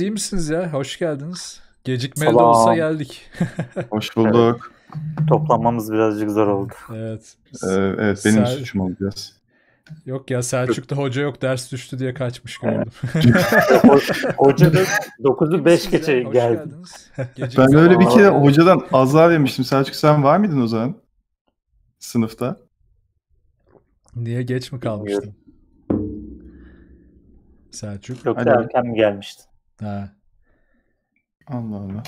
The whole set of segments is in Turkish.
iyi misiniz ya? Hoş geldiniz. Gecikmeli de olsa geldik. Hoş bulduk. Toplanmamız birazcık zor oldu. evet. Ee, evet benim Sen- suçum oldu biraz. Yok ya Selçuk'ta hoca yok ders düştü diye kaçmış gördüm. Ho- Hoca da 9'u 5 geçe geldi. Ben öyle bir kere hocadan azar yemiştim. Selçuk sen var mıydın o zaman? Sınıfta. Niye geç mi kalmıştın? Selçuk. Yoksa Hadi. erken mi gelmişti? Ha. Allah Allah.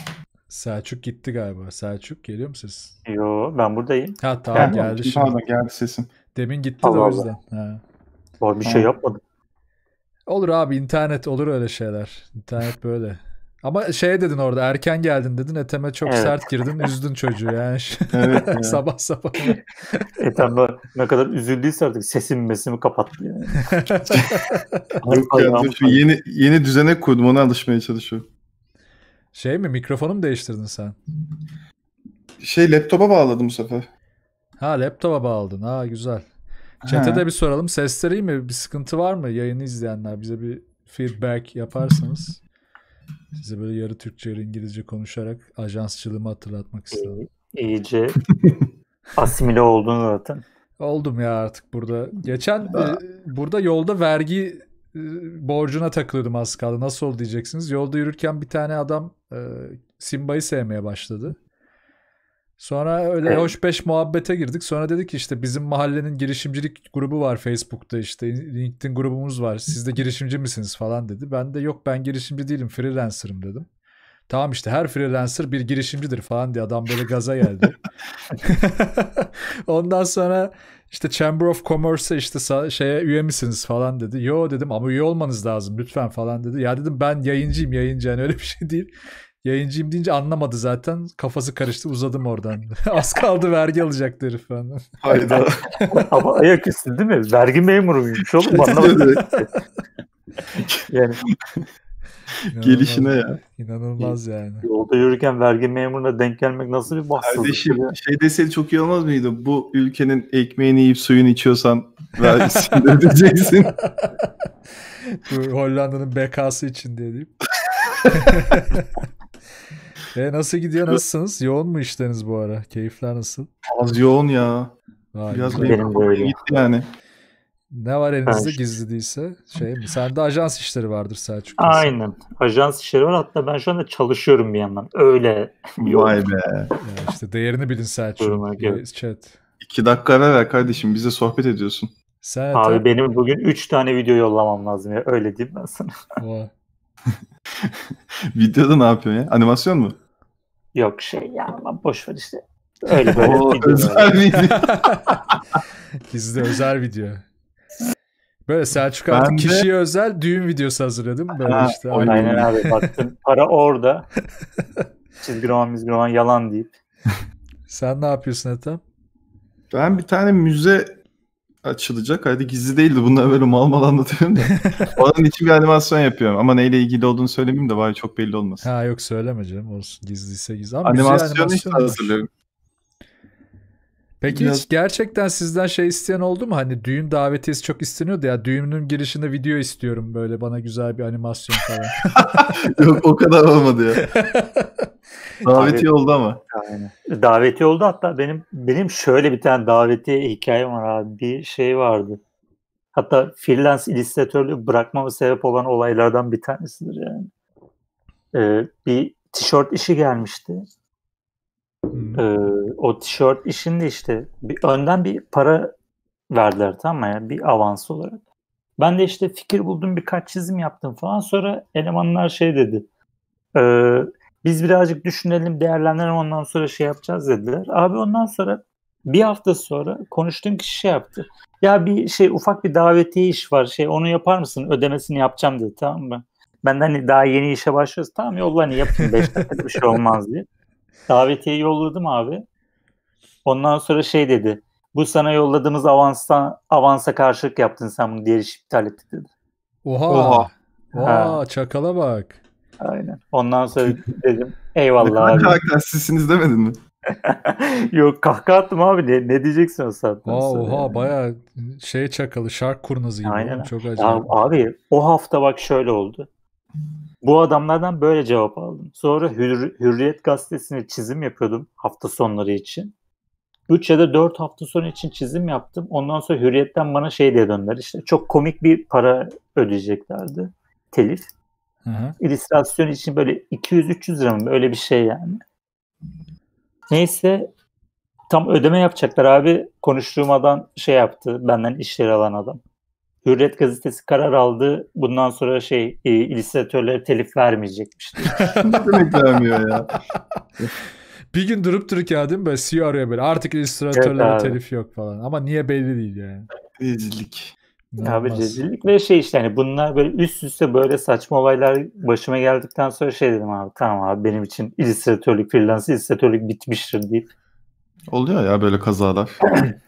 Selçuk gitti galiba. Selçuk geliyor mu ses? Yo ben buradayım. Ha tamam Geldi, geldi şimdi. Pardon geldi sesin. Demin gitti de Allah o Allah. yüzden. Ha. Arada bir şey Tamam. yapmadım. Olur abi internet olur öyle şeyler. İnternet böyle. Ama şey dedin orada erken geldin dedin eteme çok Evet. sert girdin üzdün çocuğu yani. Evet. ya. sabah sabah. Ethem de ne kadar üzüldüyse artık sesim mesimi kapattı yani. Yok ya, şu yeni, yeni düzene kurdum ona alışmaya çalışıyorum. şey mi mikrofonu mu değiştirdin sen? Şey laptopa bağladım bu sefer. Ha laptopa bağladın. Ha güzel. Chat'e Ha. de bir soralım. Sesleri iyi mi? Bir sıkıntı var mı? Yayını izleyenler bize bir feedback yaparsanız. Size böyle yarı Türkçe yarı İngilizce konuşarak ajansçılığımı hatırlatmak istedim. İyice asimile oldun zaten. Oldum ya artık burada. Geçen e, burada yolda vergi e, borcuna takılıyordum az kaldı. Nasıl oldu diyeceksiniz. Yolda yürürken bir tane adam e, Simba'yı sevmeye başladı. Sonra öyle Evet. hoş beş muhabbete girdik. Sonra dedi ki işte bizim mahallenin girişimcilik grubu var Facebook'ta işte LinkedIn grubumuz var. Siz de girişimci misiniz falan dedi. Ben de yok ben girişimci değilim freelancer'ım dedim. Tamam işte her freelancer bir girişimcidir falan diye adam böyle gaza geldi. Ondan sonra işte Chamber of Commerce'a işte şeye üye misiniz falan dedi. Yo dedim ama üye olmanız lazım lütfen falan dedi. Ya dedim ben yayıncıyım yayıncı yani öyle bir şey değil. Yayıncıyım deyince anlamadı zaten. Kafası karıştı uzadım oradan. Az kaldı vergi alacaktı herif falan. Hayda. Ama ayaküstü değil mi? Vergi memuruymuş oğlum anlamadım. yani Gelişine ya. İnanılmaz yani. yolda yürürken vergi memuruna denk gelmek nasıl bir bahtsızlık Kardeşim ya? şey deseydi çok iyi olmaz mıydı? Bu ülkenin ekmeğini yiyip suyunu içiyorsan vergisini de ödeyeceksin. Bu Hollanda'nın BK'sı için diye deyip. E nasıl gidiyor nasılsınız? Yoğun mu işleriniz bu ara? Keyifler nasıl? Az yoğun ya. Vay Biraz güzel. benim de öyle. gitti yani. Ne var elinizde Ben- gizli değilse? Şey mi? Sende ajans işleri vardır Selçuk. Aynen. Ajans işleri var. Hatta ben şu anda çalışıyorum bir yandan. Öyle. Vay be. Ya işte değerini bilin Selçuk. Chat. İki dakika ara ver kardeşim. Bize sohbet ediyorsun. Sen Abi Ethem- benim bugün 3 tane video yollamam lazım ya. Öyle diyeyim ben sana. Vay. Videoda ne yapıyorsun ya? Animasyon mu? Yok şey ya ama boş ver işte. Öyle böyle. Oo, videolar. özel video. Gizli özel video. Böyle Selçuk Ben artık de- kişiye özel düğün videosu hazırladım. Böyle Ha, işte. Aynen. Aynen abi baktın. Para orada. Çizgi roman mizgi roman yalan deyip. Sen ne yapıyorsun Ethem? Ben bir tane müze açılacak. Hadi gizli değildi. Bunları böyle mal mal anlatıyorum da. Onun için bir animasyon yapıyorum. Ama neyle ilgili olduğunu söylemeyeyim de bari çok belli olmasın. Ha yok söyleme canım olsun gizliyse gizli. Ama güzel Animasyon işte hazırlıyorum. Peki Biraz- hiç gerçekten sizden şey isteyen oldu mu? Hani düğün davetiyesi çok isteniyordu ya. Düğünün girişinde video istiyorum böyle bana güzel bir animasyon falan. Yok o kadar olmadı ya. Davetiye oldu ama. Aynen. Daveti oldu hatta benim benim şöyle bir tane davetiye hikayem var abi. Bir şey vardı. Hatta freelance illüstratörlüğü bırakmama sebep olan olaylardan bir tanesidir yani. Ee, bir tişört işi gelmişti. Hmm. Ee, o tişört işinde işte bir, önden bir para verdiler tamam mı? Yani bir avans olarak. Ben de işte fikir buldum birkaç çizim yaptım falan. Sonra elemanlar şey dedi. "Ee, biz birazcık düşünelim değerlendirelim ondan sonra şey yapacağız dediler. Abi ondan sonra bir hafta sonra konuştuğum kişi şey yaptı. Ya bir şey ufak bir davetiye iş var. Şey onu yapar mısın? Ödemesini yapacağım dedi tamam mı? Ben de hani daha yeni işe başlıyoruz. Tamam yolla hani yapayım 5 dakikada bir şey olmaz diye. Davetiye yolladım abi. Ondan sonra şey dedi. Bu sana yolladığımız avanstan avansa karşılık yaptın sen bunu diğer iş iptal etti dedi. Oha. Oha. Oha. Ha. çakala bak. Aynen. Ondan sonra dedim Ne eyvallah kadar abi. karaktersizsiniz demedin mi? Yok kahkaha attım abi ne, ne diyeceksin o saatten Aa, sonra oha yani. baya şey çakalı şark kurnazı gibi. Aynen. Çok Ya acayip. abi o hafta bak şöyle oldu. Bu adamlardan böyle cevap aldım. Sonra Hür- Hürriyet gazetesine çizim yapıyordum hafta sonları için. 3 ya da 4 hafta sonu için çizim yaptım. Ondan sonra Hürriyet'ten bana şey diye döndüler. İşte çok komik bir para ödeyeceklerdi. Telif. Hı hı. İllüstrasyon için böyle 200-300 lira mı? Öyle bir şey yani. Neyse tam ödeme yapacaklar abi. Konuştuğum adam şey yaptı. Benden işleri alan adam. Hürriyet gazetesi karar aldı. Bundan sonra şey e, illüstratörlere telif vermeyecekmiş. Ne demek vermiyor ya? Bir gün durup dururken değil mi? Böyle CEO arıyor böyle. Artık illüstratörlere Evet abi. telif yok falan. Ama niye belli değil yani. Rezillik. Abi rezillik ve şey işte hani bunlar böyle üst üste böyle saçma olaylar başıma geldikten sonra şey dedim abi tamam abi benim için illüstratörlük, freelance illüstratörlük bitmiştir deyip Oluyor ya böyle kazalar.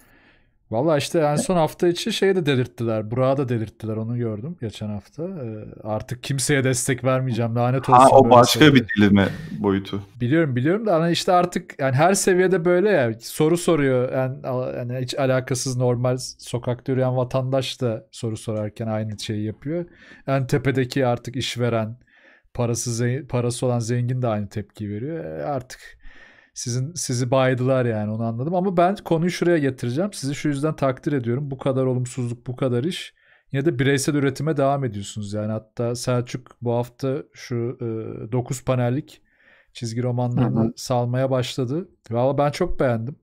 Valla işte en son hafta içi şeyi de delirttiler. Burak'ı da delirttiler onu gördüm geçen hafta. Ee, artık kimseye destek vermeyeceğim lanet olsun. Ha o başka söyledi. bir dilime boyutu. Biliyorum biliyorum da hani işte artık yani her seviyede böyle ya soru soruyor. Yani, yani hiç alakasız normal sokakta yürüyen vatandaş da soru sorarken aynı şeyi yapıyor. En tepedeki artık işveren parası parası olan zengin de aynı tepkiyi veriyor. E, artık sizin sizi baydılar yani onu anladım ama ben konuyu şuraya getireceğim. Sizi şu yüzden takdir ediyorum. Bu kadar olumsuzluk, bu kadar iş. Yine de bireysel üretime devam ediyorsunuz yani. Hatta Selçuk bu hafta şu 9 panellik çizgi romanlarını Hı hı. salmaya başladı. Valla ben çok beğendim.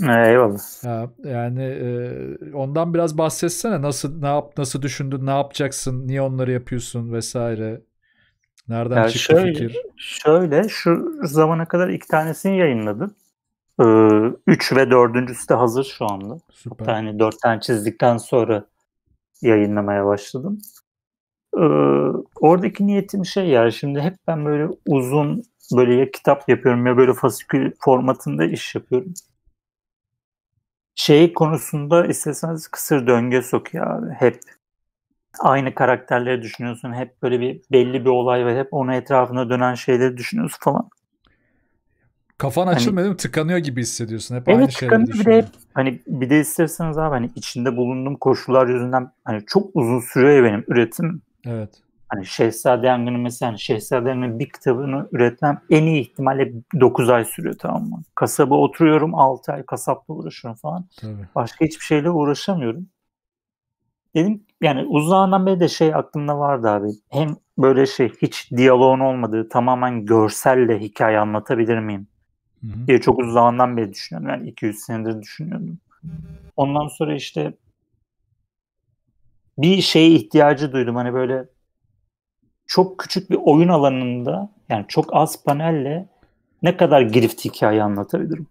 "E, eyvallah. Ya, yani e, ondan biraz bahsetsene. Nasıl ne yap nasıl düşündün, ne yapacaksın, niye onları yapıyorsun vesaire. Nereden Ya çıktı şöyle, fikir? Şöyle şu zamana kadar iki tanesini yayınladım. Ee, üç ve dördüncüsü de hazır şu anda. Süper. Yani dört tane çizdikten sonra yayınlamaya başladım. Ee, oradaki niyetim şey ya şimdi hep ben böyle uzun böyle ya kitap yapıyorum ya böyle fasikül formatında iş yapıyorum. Şey konusunda isteseniz kısır döngü sokuyor abi. Hep aynı karakterleri düşünüyorsun. Hep böyle bir belli bir olay ve hep onun etrafında dönen şeyleri düşünüyorsun falan. Kafan Hani- açılmıyor değil mi? Tıkanıyor gibi hissediyorsun. Hep aynı Evet şeyleri tıkanıyor bir de hep hani bir de isterseniz abi hani içinde bulunduğum koşullar yüzünden hani çok uzun sürüyor benim üretim. Evet. Hani Şehzade Yangın'ın mesela hani Şehzade Yangın'ın bir kitabını üretmem en iyi ihtimalle 9 ay sürüyor tamam mı? Kasaba oturuyorum 6 ay kasapla uğraşıyorum falan. Tabii. Başka hiçbir şeyle uğraşamıyorum. Dedim yani uzun zamandan beri de şey aklımda vardı abi. Hem böyle şey hiç diyaloğun olmadığı tamamen görselle hikaye anlatabilir miyim? Hı hı. diye çok uzun zamandan beri düşünüyorum. Yani 200 senedir düşünüyordum. Ondan sonra işte bir şeye ihtiyacı duydum. Hani böyle çok küçük bir oyun alanında yani çok az panelle ne kadar girift hikaye anlatabilirim.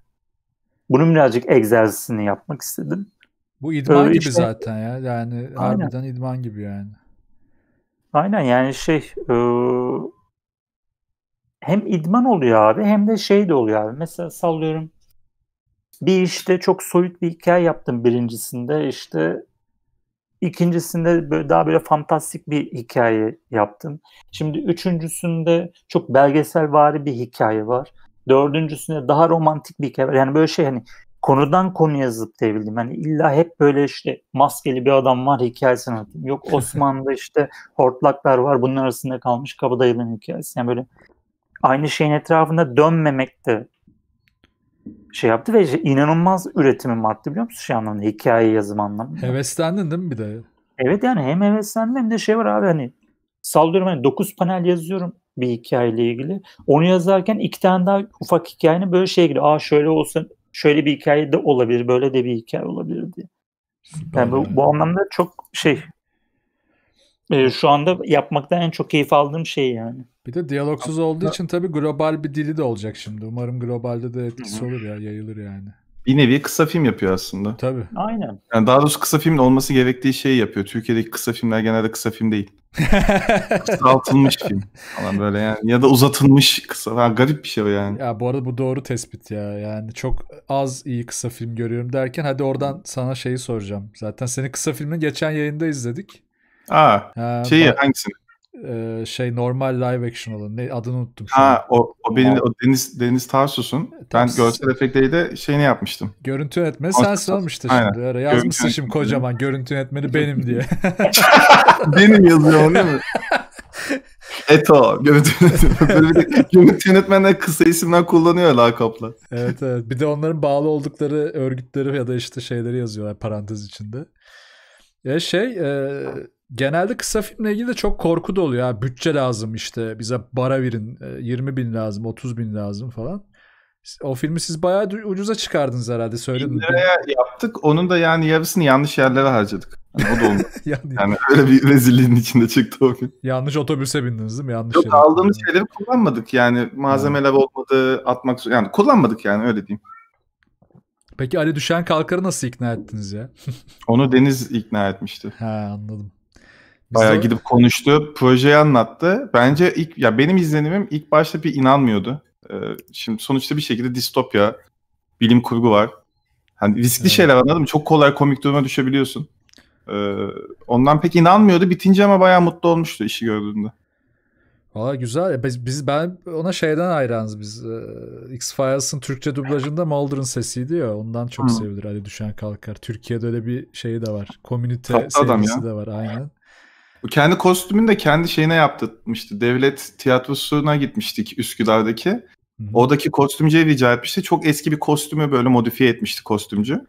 Bunun birazcık egzersizini yapmak istedim. Bu idman Öyle gibi işte- zaten ya. Yani harbiden idman gibi yani. Aynen yani şey e, hem idman oluyor abi hem de şey de oluyor abi. Mesela sallıyorum bir işte çok soyut bir hikaye yaptım birincisinde işte ikincisinde böyle daha böyle fantastik bir hikaye yaptım. Şimdi üçüncüsünde çok belgesel vari bir hikaye var. Dördüncüsünde daha romantik bir hikaye var. Yani böyle şey hani konudan konuya zıplayabildim. Hani illa hep böyle işte maskeli bir adam var hikayesini anlatayım. Yok Osmanlı'da işte hortlaklar var bunun arasında kalmış kabadayıların hikayesi. Yani böyle aynı şeyin etrafında dönmemek de şey yaptı ve işte inanılmaz üretimim arttı biliyor musun şey anlamda hikaye yazım anlamında. Heveslendin değil mi bir de? Evet yani hem heveslendim hem de şey var abi hani sallıyorum hani 9 panel yazıyorum bir hikayeyle ilgili. Onu yazarken iki tane daha ufak hikayenin böyle şeye giriyor. Aa şöyle olsa şöyle bir hikaye de olabilir, böyle de bir hikaye olabilir diye. Yani bu, bu anlamda çok şey e, şu anda yapmaktan en çok keyif aldığım şey yani. Bir de diyalogsuz olduğu için tabii global bir dili de olacak şimdi. Umarım globalde de etkisi olur ya, yayılır yani. Bir nevi kısa film yapıyor aslında. Tabii. Aynen. Yani daha doğrusu kısa filmin olması gerektiği şeyi yapıyor. Türkiye'deki kısa filmler genelde kısa film değil. Kısaltılmış film falan böyle yani. Ya da uzatılmış kısa. Ha, garip bir şey o yani. ya bu arada bu doğru tespit ya. Yani çok az iyi kısa film görüyorum derken hadi oradan sana şeyi soracağım. Zaten seni kısa filmin geçen yayında izledik. Aa, Ha, şeyi ba- hangisini? E, şey normal live action olan. Ne adını unuttum şu an. Ha o, o benim o Deniz Deniz Tarsus'un. Ben Tamam, görsel efektleri de şeyini yapmıştım. Görüntü yönetmeni işte Aynen. şimdi. Öyle yazmışsın şimdi kocaman görüntü yönetmeni benim diye. benim yazıyorum değil mi? Eto. Görüntü görüntü yönetmenler kısa isimler kullanıyor lakapla. Evet evet. Bir de onların bağlı oldukları örgütleri ya da işte şeyleri yazıyorlar parantez içinde. Ya şey e, genelde kısa filmle ilgili de çok korku da oluyor. Ha, bütçe lazım işte bize bara verin e, 20 bin lazım 30 bin lazım falan. O filmi siz bayağı ucuza çıkardınız herhalde söyledin. liraya yaptık. Onun da yani yarısını yanlış yerlere harcadık. Yani o da olmadı. yani, Yani öyle bir rezilliğin içinde çıktı o film. yanlış otobüse bindiniz değil mi? Yanlış Yok aldığımız bindiniz. şeyleri kullanmadık yani malzemeler olmadı atmak yani kullanmadık yani öyle diyeyim. Peki Ali Düşen Kalkar'ı nasıl ikna ettiniz ya? Onu Deniz ikna etmişti. Ha anladım. Bayağı gidip konuştu, projeyi anlattı. Bence ilk ya benim izlenimim ilk başta bir inanmıyordu. Ee, şimdi sonuçta bir şekilde distopya, bilim kurgu var. Hani riskli Evet. şeyler anladın mı? Çok kolay komik duruma düşebiliyorsun. Ee, ondan pek inanmıyordu. Bitince ama bayağı mutlu olmuştu işi gördüğünde. Valla güzel. Biz, biz ben ona şeyden hayranız biz. Ee, X-Files'ın Türkçe dublajında Mulder'ın sesiydi ya. Ondan çok Hı. sevilir Ali Düşen Kalkar. Türkiye'de öyle bir şeyi de var. Komünite Tatlı sevgisi de var aynen. Kendi kostümünü de kendi şeyine yaptırmıştı. Devlet tiyatrosuna gitmiştik Üsküdar'daki. Oradaki kostümcüye rica etmişti. Çok eski bir kostümü böyle modifiye etmişti kostümcü.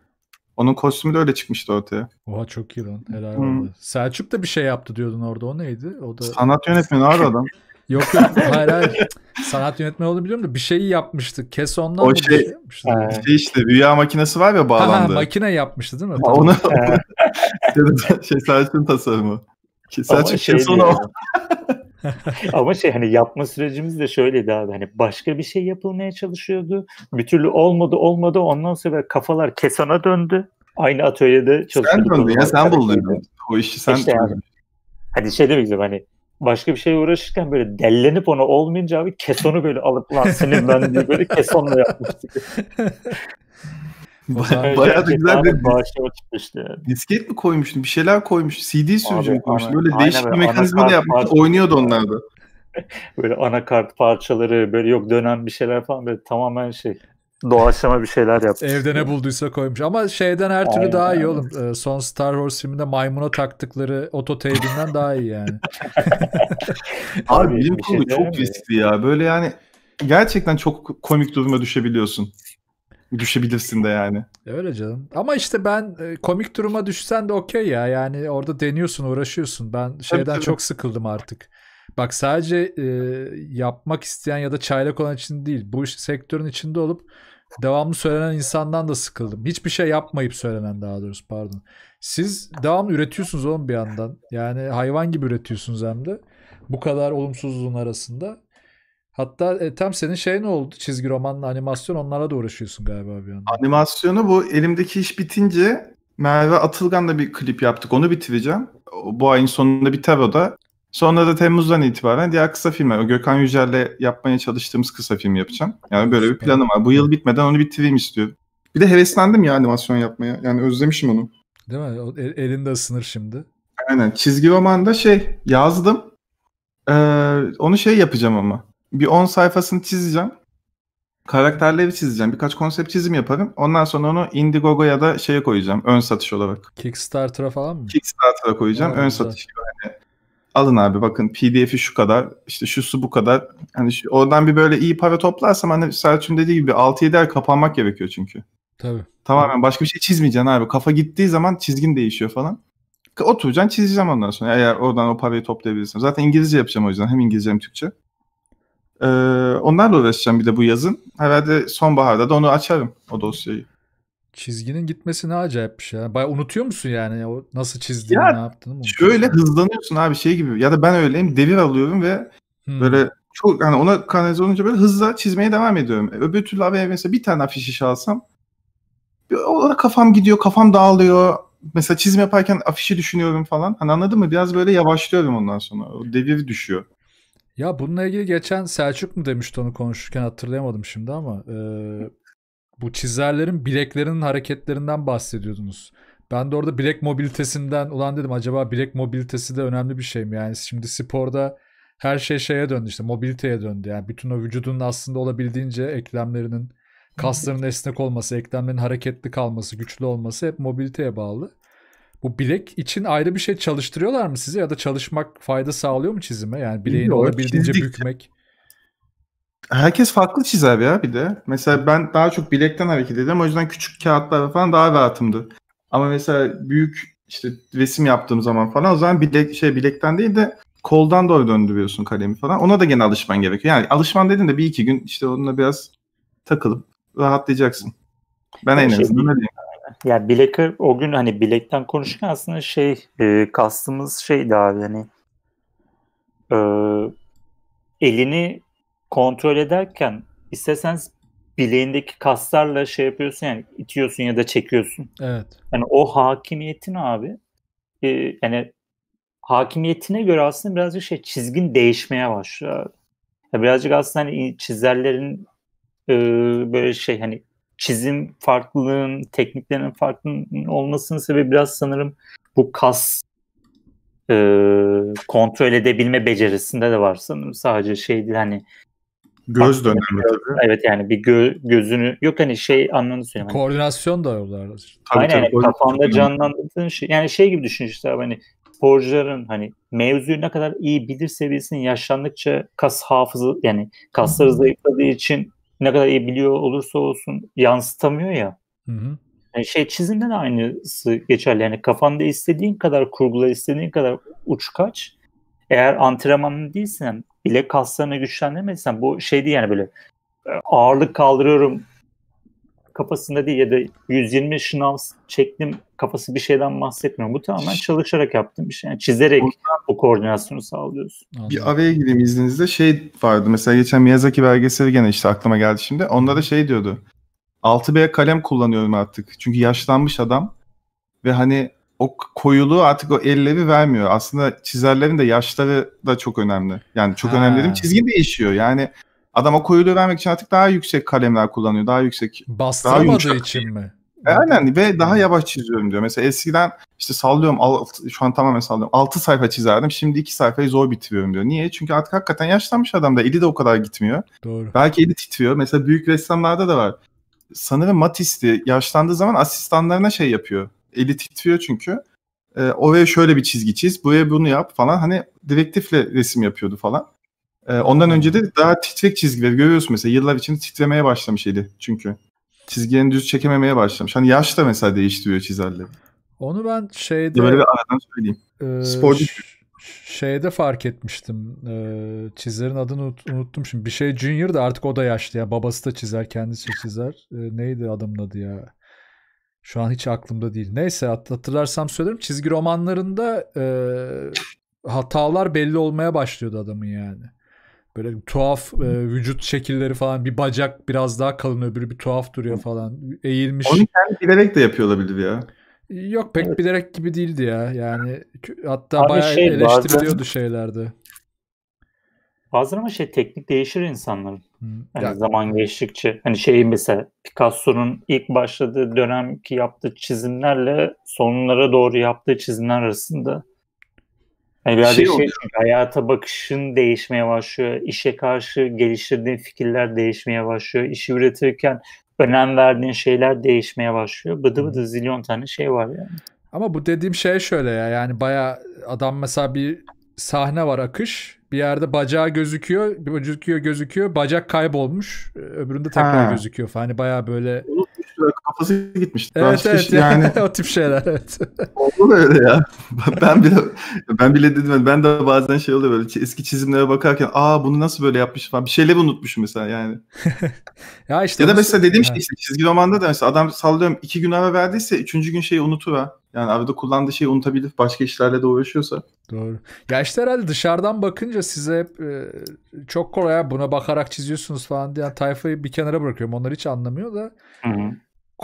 Onun kostümü de öyle çıkmıştı ortaya. Oha çok iyi lan. Helal oldu. Selçuk da bir şey yaptı diyordun orada. O neydi? O da Sanat yönetmeni abi adam. yok yok hayır hayır. Sanat yönetmeni olduğunu biliyorum da bir şeyi yapmıştı. Keson'dan O mı bir şey- şey yapmıştı? Ha. Şey işte rüya makinesi var ya Ha, ha, bağlandı. makine yapmıştı değil mi? Ha. Onu şey Selçuk'un tasarımı. Selçuk şey yani. Ama şey hani yapma sürecimiz de şöyleydi abi. Hani başka bir şey yapılmaya çalışıyordu. Bir türlü olmadı olmadı. Ondan sonra kafalar kesana döndü. Aynı atölyede Sen çalışıyorduk. o döndün ya sen buldun. O işi sen İşte yani. Hani şey demek istiyorum hani başka bir şeye uğraşırken böyle dellenip ona olmayınca abi kesonu böyle alıp lan senin ben diye böyle kesonla yapmıştık. Bayağı da güzel bir bağışlama çıkmıştı yani. disket mi koymuştun? Bir şeyler koymuş. CD sürücü mü koymuştun? Böyle aynen değişik bir mekanizma da yapmış. Oynuyordu onlar da. Böyle anakart parçaları böyle yok dönen bir şeyler falan böyle tamamen şey doğaçlama bir şeyler yaptı. Evde ne bulduysa koymuş. Ama şeyden her türlü Aynen, daha iyi aynen. oğlum. Ee, Son Star Wars filminde maymuna taktıkları ototeybinden daha iyi yani. Abi, bilim şey kurgu çok riskli ya. Böyle yani gerçekten çok komik duruma düşebiliyorsun. Düşebilirsin de yani. Öyle canım. Ama işte ben e, komik duruma düşsen de okey ya. Yani orada deniyorsun, uğraşıyorsun. Ben şeyden tabii. çok sıkıldım artık. Bak sadece e, yapmak isteyen ya da çaylak olan için değil. Bu iş- sektörün içinde olup devamlı söylenen insandan da sıkıldım. Hiçbir şey yapmayıp söylenen daha doğrusu pardon. Siz devamlı üretiyorsunuz oğlum bir yandan. Yani hayvan gibi üretiyorsunuz hem de. Bu kadar olumsuzluğun arasında. Hatta e, tam senin şey ne oldu? Çizgi romanla animasyon onlara da uğraşıyorsun galiba bir yandan. Animasyonu bu elimdeki iş bitince Merve Atılgan'la bir klip yaptık. Onu bitireceğim. Bu ayın sonunda biter o da. Sonra da Temmuz'dan itibaren diğer kısa filmler. O Gökhan Yücel'le yapmaya çalıştığımız kısa film yapacağım. Yani böyle bir planım var. Bu yıl bitmeden onu bitireyim istiyorum. Bir de heveslendim ya animasyon yapmaya. Yani özlemişim onu. Değil mi? O el- elinde ısınır şimdi. Aynen. Çizgi romanda şey yazdım. Ee, onu şey yapacağım ama. Bir 10 sayfasını çizeceğim. Karakterleri çizeceğim. Birkaç konsept çizim yaparım. Ondan sonra onu Indiegogo ya da şeye koyacağım. Ön satış olarak. Kickstarter'a falan mı? Kickstarter'a koyacağım. Aa, ön güzel. satış gibi. Hani alın abi bakın PDF'i şu kadar. işte şusu bu kadar. Hani şu, oradan bir böyle iyi para toplarsam hani Selçuk'un dediği gibi 6-7 ay kapanmak gerekiyor çünkü. Tabii. Tamamen başka bir şey çizmeyeceksin abi. Kafa gittiği zaman çizgin değişiyor falan. Oturacaksın çizeceğim ondan sonra. Eğer oradan o parayı toplayabilirsin. Zaten İngilizce yapacağım o yüzden. Hem İngilizce hem Türkçe. Ee, onlarla uğraşacağım bir de bu yazın. Herhalde sonbaharda da onu açarım o dosyayı. Çizginin gitmesi ne acayip bir şey. ya. Bayağı unutuyor musun yani o nasıl çizdiğini, Ya, ne yaptığını mı? Şöyle hızlanıyorsun abi şey gibi. Ya da ben öyleyim. Devir alıyorum ve Hmm. böyle çok hani ona kanalize olunca böyle hızla çizmeye devam ediyorum. Öbür türlü abi mesela bir tane afiş işi alsam ona kafam gidiyor, kafam dağılıyor. Mesela çizim yaparken afişi düşünüyorum falan. Hani anladın mı? Biraz böyle yavaşlıyorum ondan sonra. O devir düşüyor. Ya bununla ilgili geçen Selçuk mu demişti onu konuşurken hatırlayamadım şimdi ama e, bu çizerlerin bileklerinin hareketlerinden bahsediyordunuz. Ben de orada bilek mobilitesinden ulan dedim acaba bilek mobilitesi de önemli bir şey mi? Yani şimdi sporda her şey şeye döndü işte mobiliteye döndü. Yani bütün o vücudun aslında olabildiğince eklemlerinin kasların esnek olması, eklemlerin hareketli kalması, güçlü olması hep mobiliteye bağlı. Bu bilek için ayrı bir şey çalıştırıyorlar mı size ya da çalışmak fayda sağlıyor mu çizime? Yani bileğini Yok, olabildiğince çizdik. bükmek. Herkes farklı çizer ya bir de. Mesela ben daha çok bilekten hareket ediyorum. O yüzden küçük kağıtlar falan daha rahatımdı. Ama mesela büyük işte resim yaptığım zaman falan o zaman bilek şey bilekten değil de koldan doğru döndürüyorsun kalemi falan. Ona da gene alışman gerekiyor. Yani alışman dediğin de bir iki gün işte onunla biraz takılıp rahatlayacaksın. Ben en Şey azından öyleyim. Ya bilek o gün hani bilekten konuşurken aslında şey e, kastımız şeydi abi hani e, elini kontrol ederken istesen bileğindeki kaslarla şey yapıyorsun yani itiyorsun ya da çekiyorsun. Evet. Yani o hakimiyetin abi e, yani hakimiyetine göre aslında birazcık şey çizgin değişmeye başlıyor abi. Ya birazcık aslında hani çizerlerin e, böyle şey hani çizim farklılığın, tekniklerin farklılığının olmasının sebebi biraz sanırım bu kas e, kontrol edebilme becerisinde de var sanırım. Sadece şey değil hani Göz dönemi tabii. evet yani bir gö- gözünü yok hani şey anlamını söyleyeyim. Hani Koordinasyon da yollarda. Tabii, Aynen tabii, yani kafanda canlandırdığın şey. Yani şey gibi düşün işte abi, hani sporcuların hani mevzuyu ne kadar iyi bilirse bilsin yaşlandıkça kas hafızı yani kasları zayıfladığı için ne kadar iyi biliyor olursa olsun yansıtamıyor ya. Hı hı. Yani şey çizimde de aynısı geçerli. Yani kafanda istediğin kadar kurgula, istediğin kadar uç kaç. Eğer antrenmanlı değilsen, bile kaslarını güçlendirmediysen bu şey değil yani böyle e, ağırlık kaldırıyorum kafasında değil ya da 120 şınav çektim kafası bir şeyden bahsetmiyorum. Bu tamamen çalışarak yaptığım bir şey. Yani çizerek o koordinasyonu sağlıyorsun. Bir araya gireyim izninizle. Şey vardı mesela geçen Miyazaki belgeseli gene işte aklıma geldi şimdi. Onda da şey diyordu. 6B kalem kullanıyorum artık. Çünkü yaşlanmış adam ve hani o koyuluğu artık o elleri vermiyor. Aslında çizerlerin de yaşları da çok önemli. Yani çok Ha. önemli dedim. Çizgi değişiyor. Yani adam o koyuluğu vermek için artık daha yüksek kalemler kullanıyor. Daha yüksek Bastıramadığı yumuşak için mi? e, Aynen ve daha yavaş çiziyorum diyor. Mesela eskiden işte sallıyorum alt- şu an tamamen sallıyorum. 6 sayfa çizerdim. Şimdi 2 sayfayı zor bitiriyorum diyor. Niye? Çünkü artık hakikaten yaşlanmış adam da eli de o kadar gitmiyor. Doğru. Belki eli titriyor. Mesela büyük ressamlarda da var. Sanırım Matisse'ti. Yaşlandığı zaman asistanlarına şey yapıyor. Eli titriyor çünkü. Ee, oraya şöyle bir çizgi çiz. Buraya bunu yap falan. Hani direktifle resim yapıyordu falan. Ee, ondan önce de daha titrek çizgileri görüyorsun mesela. Yıllar içinde titremeye başlamış eli çünkü. Çizgilerini düz çekememeye başlamış. Hani yaş da mesela değiştiriyor çizerleri. Onu ben şeyde Böyle bir aradan söyleyeyim. e, sporcu şeyde fark etmiştim. E, çizerin adını unut- unuttum şimdi. Bir şey Junior da artık o da yaşlı ya. Babası da çizer, kendisi de çizer. E, neydi adamın adı ya? Şu an hiç aklımda değil. Neyse hat- hatırlarsam söylerim. Çizgi romanlarında e, hatalar belli olmaya başlıyordu adamın yani. Böyle tuhaf e, vücut şekilleri falan. Bir bacak biraz daha kalın öbürü bir tuhaf duruyor falan. Eğilmiş. Onu kendi bilerek de yapıyor olabilir ya. Yok pek bilerek gibi değildi ya. Yani hatta Abi bayağı şey, eleştiriliyordu şeylerde. Bazen ama şey teknik değişir insanların. Hı. Hani Ya, zaman geçtikçe hani şey mesela Picasso'nun ilk başladığı dönemki yaptığı çizimlerle sonlara doğru yaptığı çizimler arasında hani birazcık Şey şey, çünkü hayata bakışın değişmeye başlıyor. işe karşı geliştirdiğin fikirler değişmeye başlıyor. İşi üretirken önem verdiğin şeyler değişmeye başlıyor. Bıdı bıdı zilyon tane şey var yani. ama bu dediğim şey şöyle ya. Yani bayağı adam mesela bir sahne var akış. Bir yerde bacağı gözüküyor. Gözüküyor gözüküyor. Bacak kaybolmuş. Öbüründe tekrar Ha. gözüküyor falan. Hani bayağı böyle kafası gitmişti. Evet Başka evet şey- yani o tip şeyler evet. oldu da öyle ya. Ben bile ben bile dedim ben de bazen şey oluyor böyle eski çizimlere bakarken aa bunu nasıl böyle yapmış falan bir şeyleri unutmuşum mesela yani. ya işte Ya da mesela dediğim şey işte çizgi romanda da mesela adam sallıyorum iki gün ara verdiyse üçüncü gün şeyi unutur ha. Yani arada kullandığı şeyi unutabilir başka işlerle de uğraşıyorsa. Doğru. Ya işte herhalde dışarıdan bakınca size hep e, çok kolay buna bakarak çiziyorsunuz falan diyen tayfayı bir kenara bırakıyorum. Onlar hiç anlamıyor da Hı hı.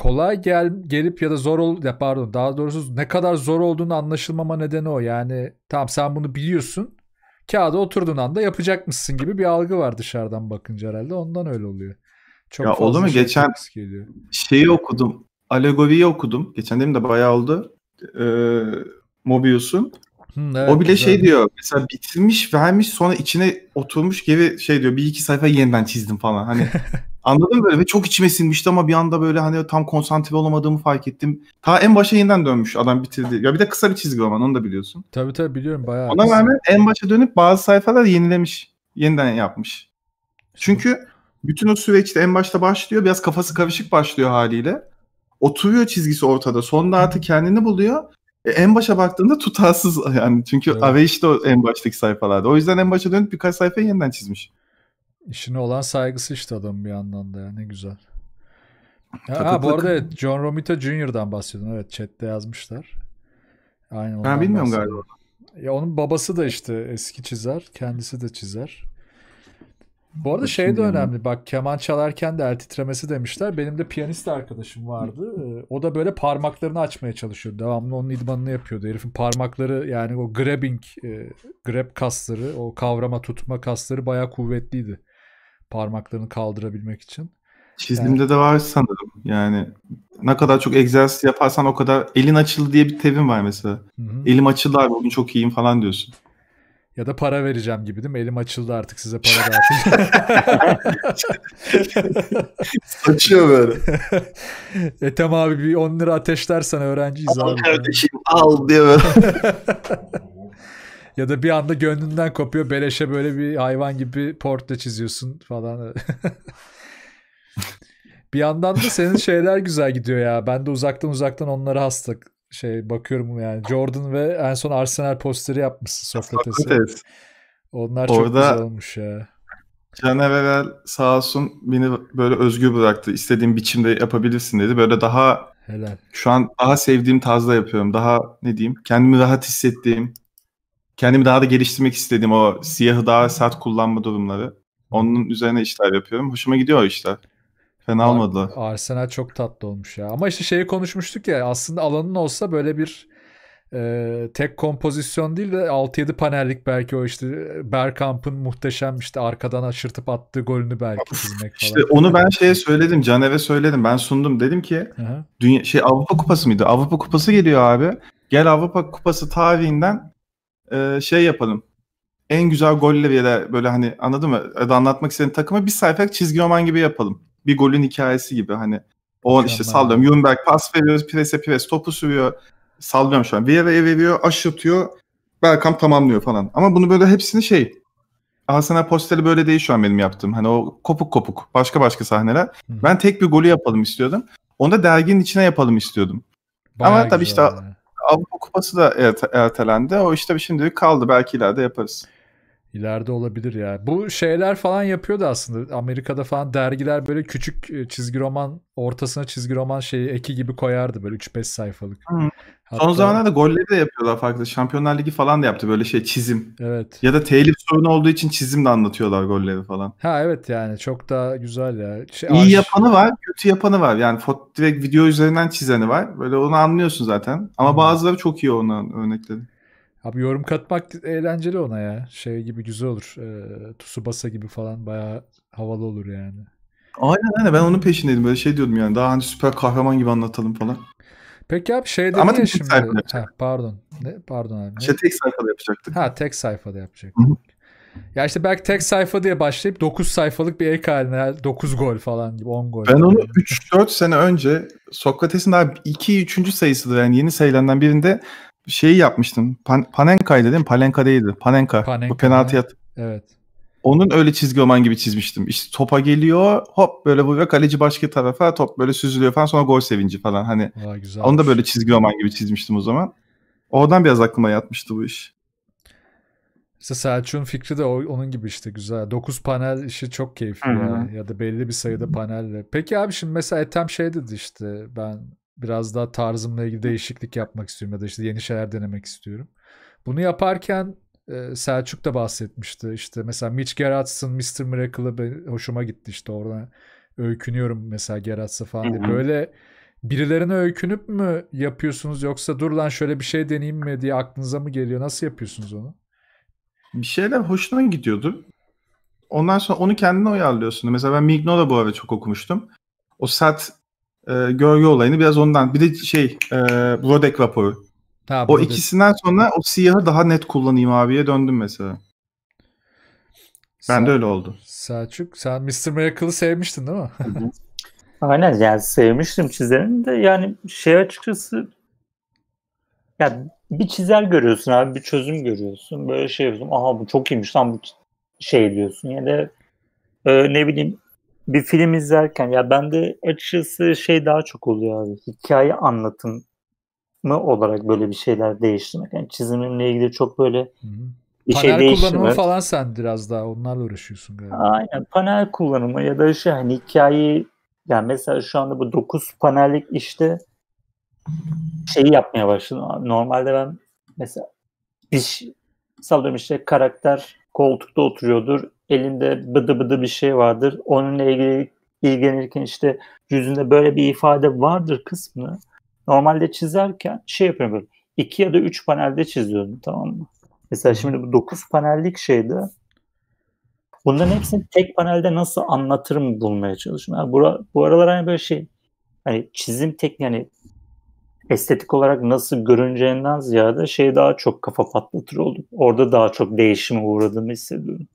Kolay gel gelip ya da zor ol ya pardon daha doğrusu ne kadar zor olduğunu anlaşılmama nedeni o. Yani tamam sen bunu biliyorsun. Kağıda oturduğun anda yapacakmışsın gibi bir algı var dışarıdan bakınca herhalde. Ondan öyle oluyor. Çok Ya olur mu? şey Geçen-. Şeyi okudum. Alegoriyi okudum. Geçen dedim de bayağı oldu. Ee, Mobius'un. Hı, evet, o bile güzel. şey diyor. Mesela bitirmiş vermiş sonra içine oturmuş gibi şey diyor. Bir iki sayfa yeniden çizdim falan. Hani Anladın mı böyle ve çok içime sinmişti ama bir anda böyle hani tam konsantre olamadığımı fark ettim. Ta en başa yeniden dönmüş adam bitirdi. Ya bir de kısa bir çizgi roman onu da biliyorsun. Tabii tabii biliyorum bayağı. Ona rağmen en başa dönüp bazı sayfalar yenilemiş. Yeniden yapmış. Çünkü bütün o süreçte en başta başlıyor. Biraz kafası karışık başlıyor haliyle. Oturuyor çizgisi ortada. Sonunda artık kendini buluyor. E, en başa baktığında tutarsız yani. Çünkü Evet. arayış da o en baştaki sayfalarda. O yüzden en başa dönüp birkaç sayfa yeniden çizmiş. İşine olan saygısı işte adam bir yandan da ya ne güzel. Takı ha, bu arada evet, John Romita Jr.'dan bahsediyordun. Evet chatte yazmışlar. Aynen Ben bilmiyorum bahsediyorum. Ya onun babası da işte eski çizer. Kendisi de çizer. Bu arada şey de yani. önemli. Bak keman çalarken de el titremesi demişler. Benim de piyanist arkadaşım vardı. Ee, O da böyle parmaklarını açmaya çalışıyor. Devamlı onun idmanını yapıyordu. Herifin parmakları yani o grabbing, e, grab kasları, o kavrama tutma kasları bayağı kuvvetliydi. Parmaklarını kaldırabilmek için. Çizimde de var sanırım. Yani ne kadar çok egzersiz yaparsan o kadar elin açıldı diye bir terim var mesela. Hı hı. Elim açıldı abi bugün çok iyiyim falan diyorsun. Ya da para vereceğim gibi değil mi? Elim açıldı artık size para dağıtacağım. Açıyor böyle. Ethem abi bir 10 lira ateşlersen öğrenciyiz al abi. kardeşim al diye böyle. ya da bir anda gönlünden kopuyor beleşe böyle bir hayvan gibi portre çiziyorsun falan. bir yandan da senin şeyler güzel gidiyor ya. Ben de uzaktan uzaktan onlara hasta şey bakıyorum yani. Jordan ve en son Arsenal posteri yapmışsın Sokrates'e. Evet. Onlar çok Orada- güzel olmuş ya. Caner Erel sağ olsun beni böyle özgür bıraktı. İstediğim biçimde yapabilirsin dedi. Böyle daha Helal. şu an daha sevdiğim tarzda yapıyorum. Daha ne diyeyim kendimi rahat hissettiğim, kendimi daha da geliştirmek istediğim o siyahı daha sert kullanma durumları. Onun üzerine işler yapıyorum. Hoşuma gidiyor işler. Fena olmadılar. Arsenal çok tatlı olmuş ya. Ama işte şeyi konuşmuştuk ya aslında alanın olsa böyle bir e, tek kompozisyon değil de 6-7 panellik belki o işte Bergkamp'ın muhteşem işte arkadan aşırtıp attığı golünü belki çizmek falan. İşte onu ben şeye söyledim. Caner'e söyledim. Ben sundum. Dedim ki dünya şey Avrupa Kupası mıydı? Avrupa Kupası geliyor abi. Gel Avrupa Kupası tarihinden e, şey yapalım. En güzel golleri ya da böyle hani anladın mı? Ya da anlatmak istediğin takıma bir sayfa çizgi roman gibi yapalım. Bir golün hikayesi gibi hani. O işte sallıyorum. Jürgenberg pas veriyor, prese pres, topu sürüyor. Sallıyorum şu an. Vieira'ya veriyor, aşırtıyor. Bergkamp tamamlıyor falan. Ama bunu böyle hepsini şey Arsenal posteri böyle değil şu an benim yaptığım. Hani o kopuk kopuk. Başka başka sahneler. Hı. Ben tek bir golü yapalım istiyordum. Onu da derginin içine yapalım istiyordum. Bayağı ama tabii işte- yani. Avrupa Kupası da erte- ertelendi. O işte şimdilik kaldı. Belki ileride yaparız. İleride olabilir ya. Bu şeyler falan yapıyordu aslında. Amerika'da falan dergiler böyle küçük e, çizgi roman ortasına çizgi roman şeyi eki gibi koyardı böyle 3-5 sayfalık. Hı. Hatta- Son zamanlarda golleri de yapıyorlar farklı. Şampiyonlar Ligi falan da yaptı böyle şey çizim. Evet. Ya da telif sorunu olduğu için çizim de anlatıyorlar golleri falan. Ha evet yani çok daha güzel ya. Şey, İyi arş- yapanı var, kötü yapanı var. Yani direkt video üzerinden çizeni var. Böyle onu anlıyorsun zaten. Ama Hı. bazıları çok iyi ona örnekleri. Abi yorum katmak eğlenceli ona ya. Şey gibi güzel olur. E, Tsubasa gibi falan bayağı havalı olur yani. Aynen aynen ben onun peşindeydim. Böyle şey diyordum yani daha hani süper kahraman gibi anlatalım falan. Peki abi şey dedi Ama ya şimdi. Ha, pardon. Ne? Pardon abi. Ne? İşte tek sayfada yapacaktık. Ha tek sayfada yapacak. Hı hı. Ya işte belki tek sayfa diye başlayıp 9 sayfalık bir ek haline 9 gol falan gibi 10 gol. Ben onu Yani. 3-4 sene önce Sokrates'in daha 2-3. sayısıdır yani yeni sayılarından birinde şeyi yapmıştım. Pan- Panenka'ydı değil mi? Panenka değildi. Panenka. Panenka, Bu penaltı. Evet. Onun öyle çizgi roman gibi çizmiştim. İşte topa geliyor hop böyle vuruyor kaleci başka tarafa top böyle süzülüyor falan sonra gol sevinci falan. Hani güzel. onu da böyle çizgi roman gibi çizmiştim o zaman. Oradan biraz aklıma yatmıştı bu iş. İşte Selçuk'un fikri de onun gibi işte güzel. 9 panel işi çok keyifli Hı ya. Ya da belli bir sayıda panelle. Peki abi şimdi mesela Ethem şey dedi işte ben biraz daha tarzımla ilgili değişiklik yapmak istiyorum ya da işte yeni şeyler denemek istiyorum. Bunu yaparken e, Selçuk da bahsetmişti. İşte mesela Mitch Gerards'ın Mr. Miracle'ı hoşuma gitti işte orada öykünüyorum mesela Gerards'a falan diye. Böyle birilerine öykünüp mü yapıyorsunuz yoksa dur lan şöyle bir şey deneyeyim mi diye aklınıza mı geliyor? Nasıl yapıyorsunuz onu? Bir şeyler hoşuna gidiyordu. Ondan sonra onu kendine uyarlıyorsun. Mesela ben Mignola bu arada çok okumuştum. O sert e, gölge olayını biraz ondan. Bir de şey e, Brodek raporu. Ha, O ikisinden sonra o siyahı daha net kullanayım abiye döndüm mesela. Ben de öyle oldu. Selçuk sen Mr. Miracle'ı sevmiştin değil mi? Aynen yani sevmiştim çizerini de yani şey açıkçası yani bir çizer görüyorsun abi bir çözüm görüyorsun böyle şey yapıyorsun aha bu çok iyiymiş lan bu şey diyorsun ya da e, ne bileyim bir film izlerken ya bende açıkçası şey daha çok oluyor abi hikaye anlatımı olarak böyle bir şeyler değiştirmek yani çizimimle ilgili çok böyle Hı-hı. bir Panel şey kullanımı değiştirmek. falan sen biraz daha onlarla uğraşıyorsun galiba. Aynen panel kullanımı ya da şey hani hikayeyi yani mesela şu anda bu 9 panellik işte şeyi yapmaya başladım. Normalde ben mesela bir şey, sallıyorum işte karakter koltukta oturuyordur. Elinde bıdı bıdı bir şey vardır. Onunla ilgili ilgilenirken işte yüzünde böyle bir ifade vardır kısmını normalde çizerken şey yapıyorum böyle iki ya da üç panelde çiziyordum tamam mı? Mesela şimdi bu 9 panellik şeyde bunların hepsini tek panelde nasıl anlatırım bulmaya çalışıyorum. Yani bura, bu aralar hani böyle şey hani çizim tek yani estetik olarak nasıl görüneceğinden ziyade şey daha çok kafa patlatır oldum. Orada daha çok değişime uğradığımı hissediyorum.